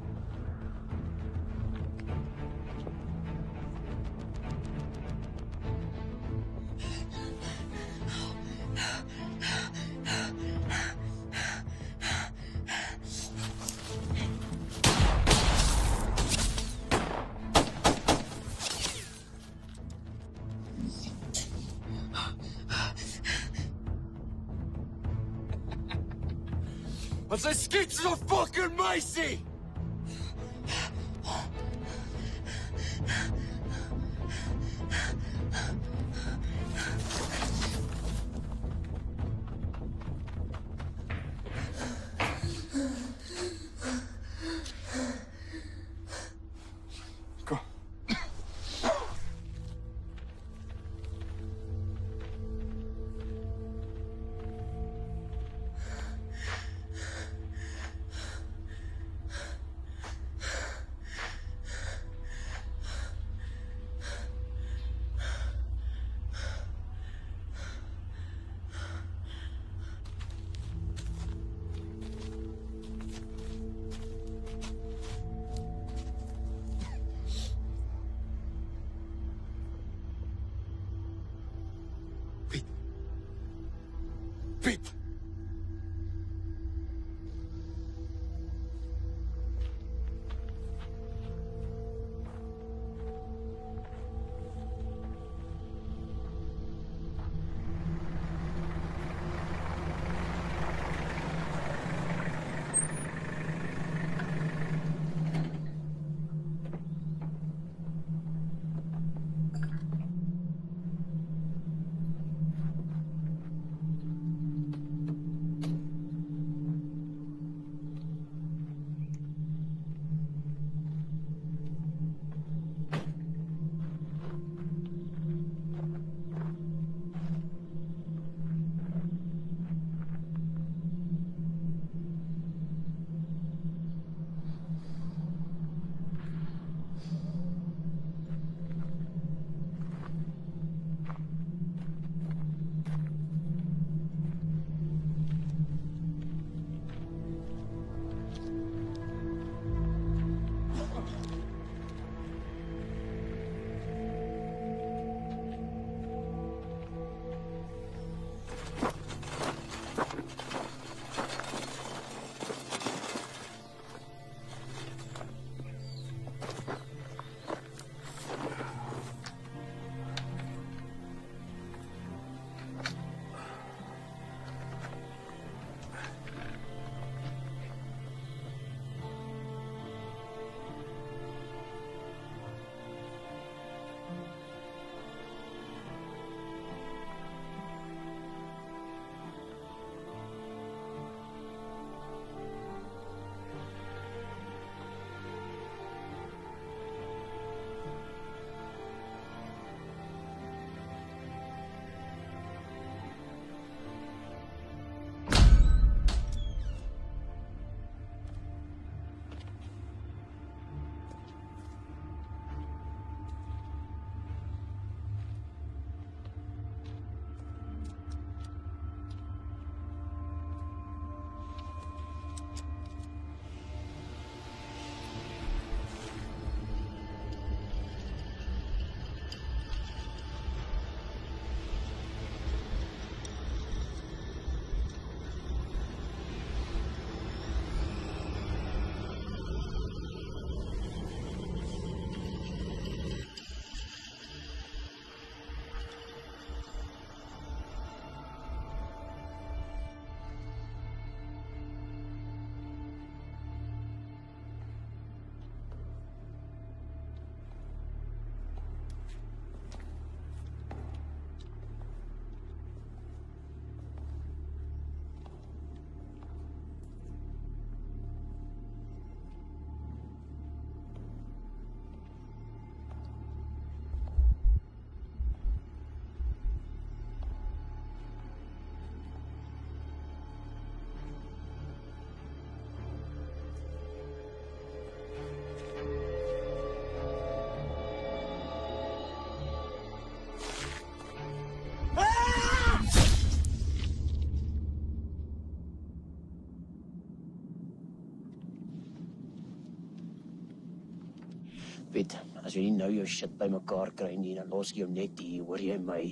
As jy nie nou jou shit bymekaar kry nie, dan los ek jou net hier, hoor jy my?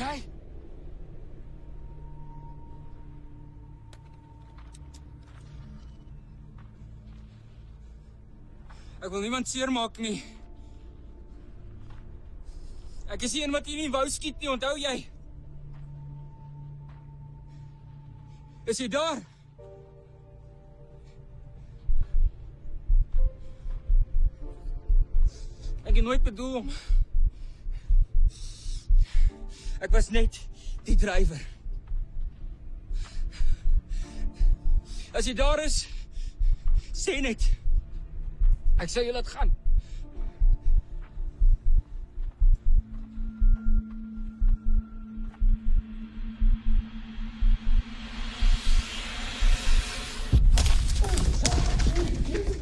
Jay. Ek wil niemand seermaak nie. Ek is die een wat u nie wou skiet nie, onthou jy? Is jy daar? Ek het nooit bedoel om Ek was net die drywer. As jy daar is, sê net. Ek sê jy laat gaan.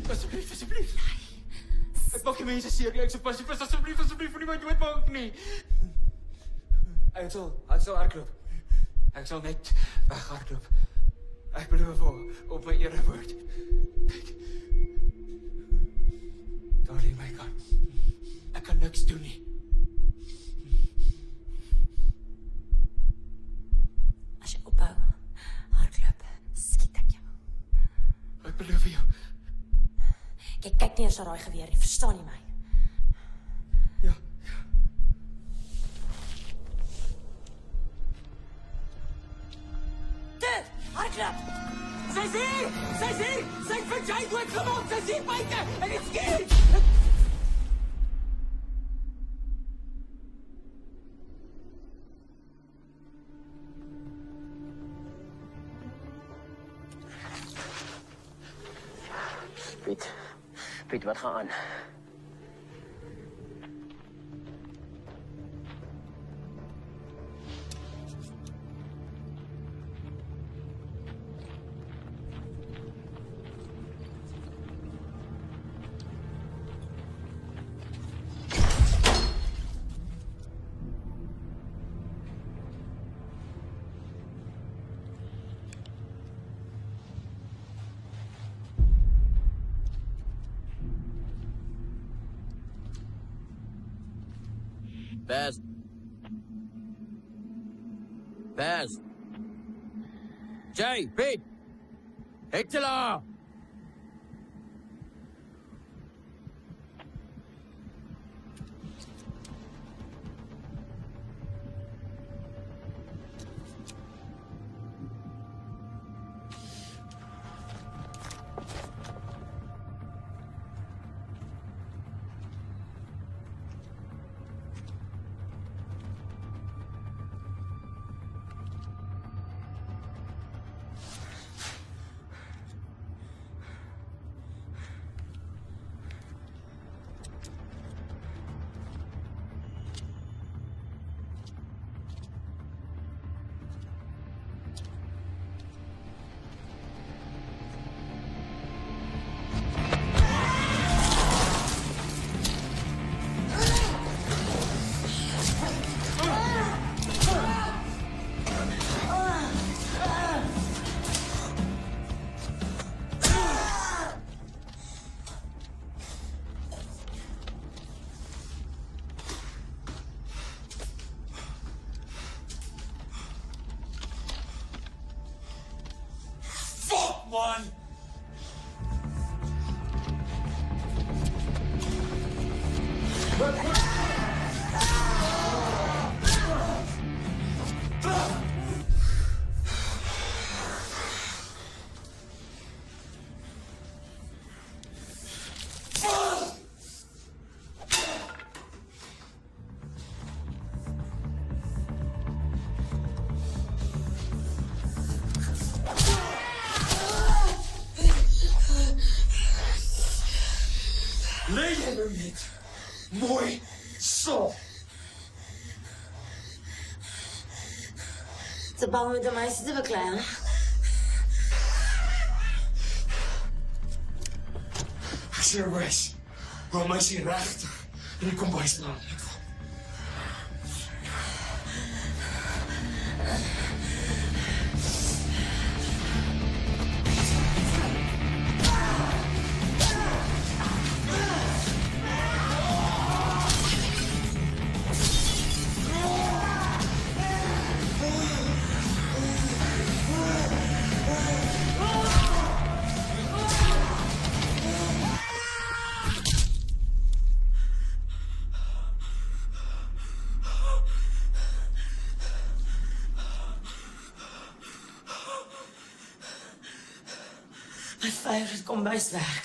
Asseblief, asseblief. Ek maak die mense seer. nie. Ek sê passief, asseblief, asseblief, moenie my doodmaak nie. Ek sal, ek sal hardloop. Ek sal net weghardloop. Ek beloof vir op my erewoord. Kyk. Daar lê my kan. Ek kan niks doen nie. As jy ophou hardloop, skiet ek jou. Ek beloof jou. Kyk, kyk nie eers na daai geweer nie, verstaan jy my? on. Hey, big. fun. Te bang met de meisje te verkleinen. Ek sê wys. Hoe my sien regtig. En kom is that?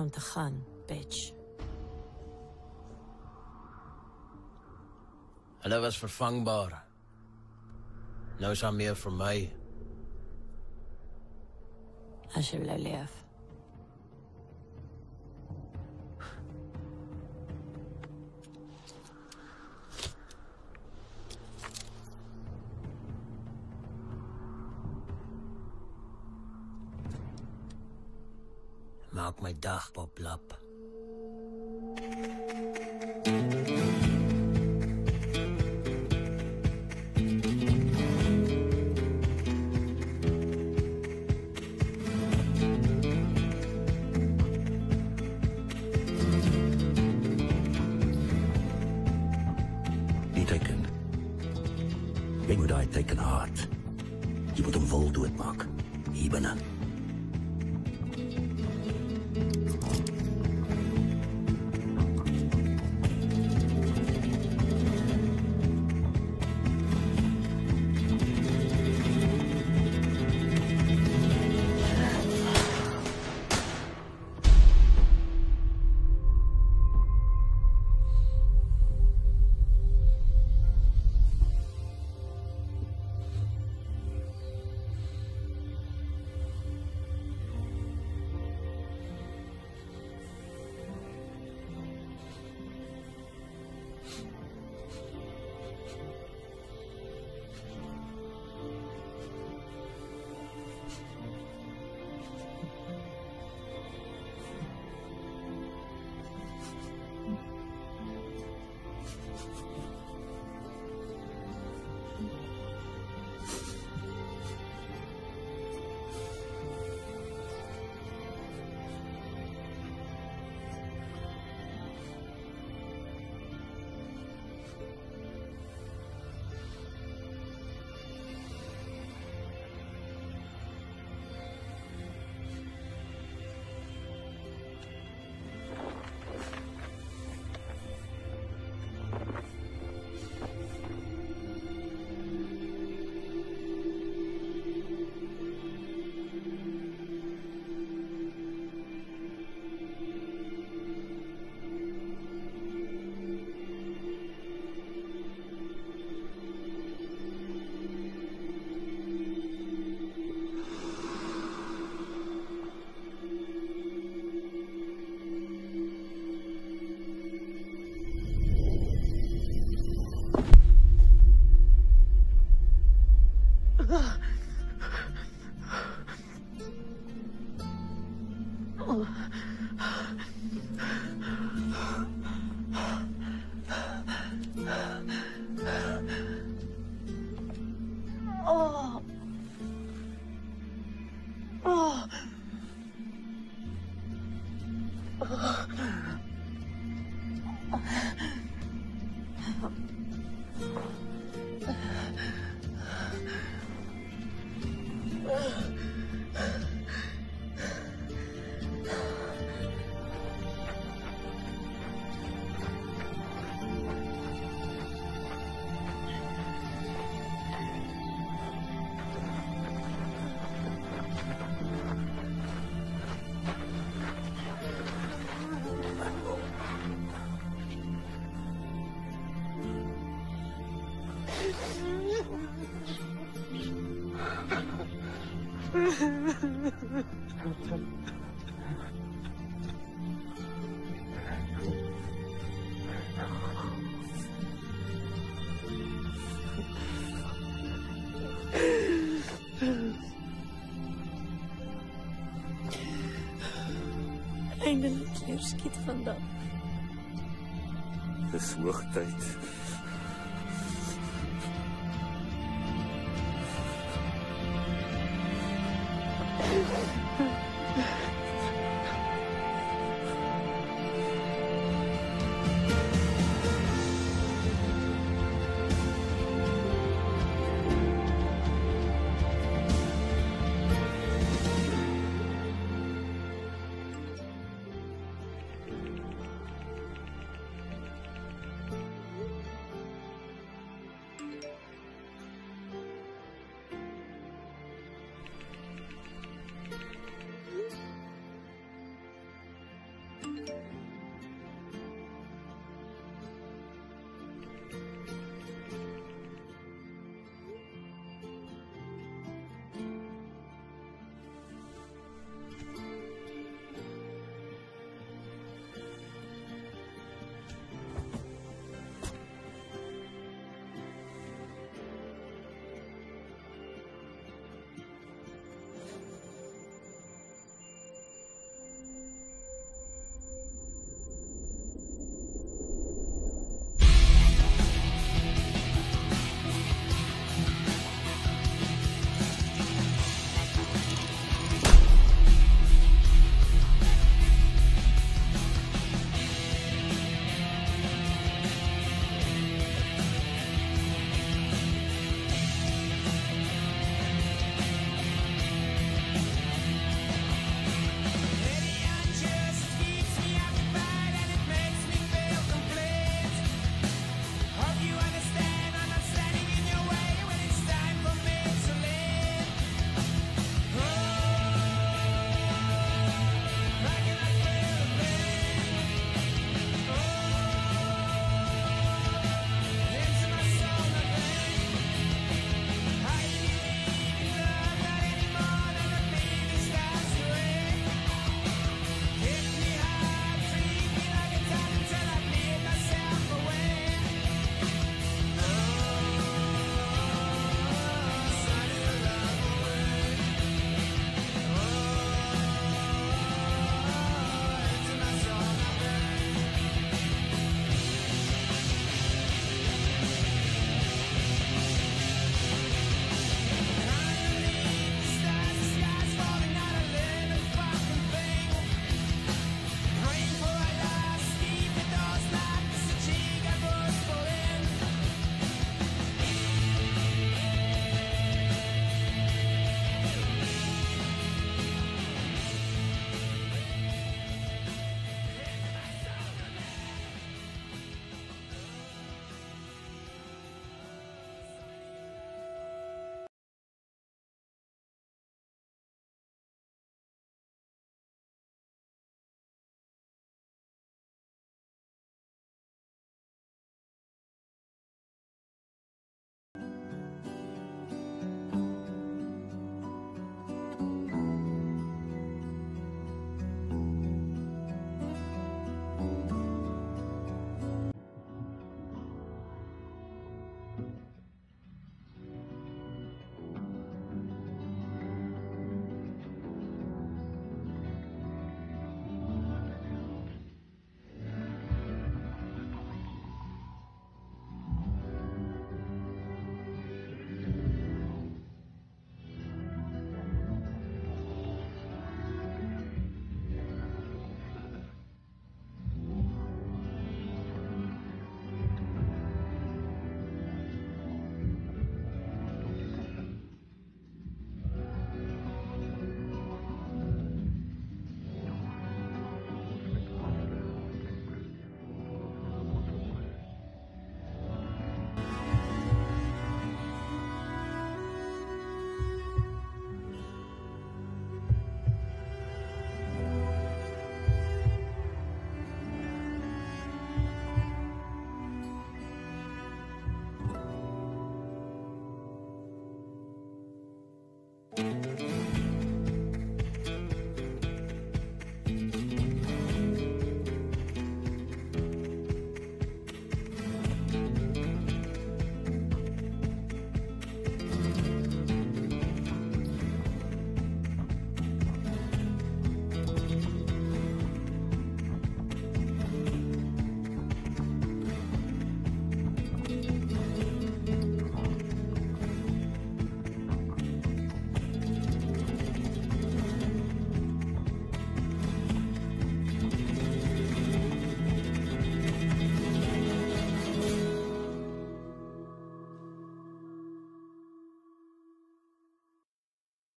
Om te gaan, bitch. Hulle was vervangbaar. Nou is daar meer vir my. As jy wil leef. My dag poplap. 啊啊啊 skiet vandag. Dis hoogtyd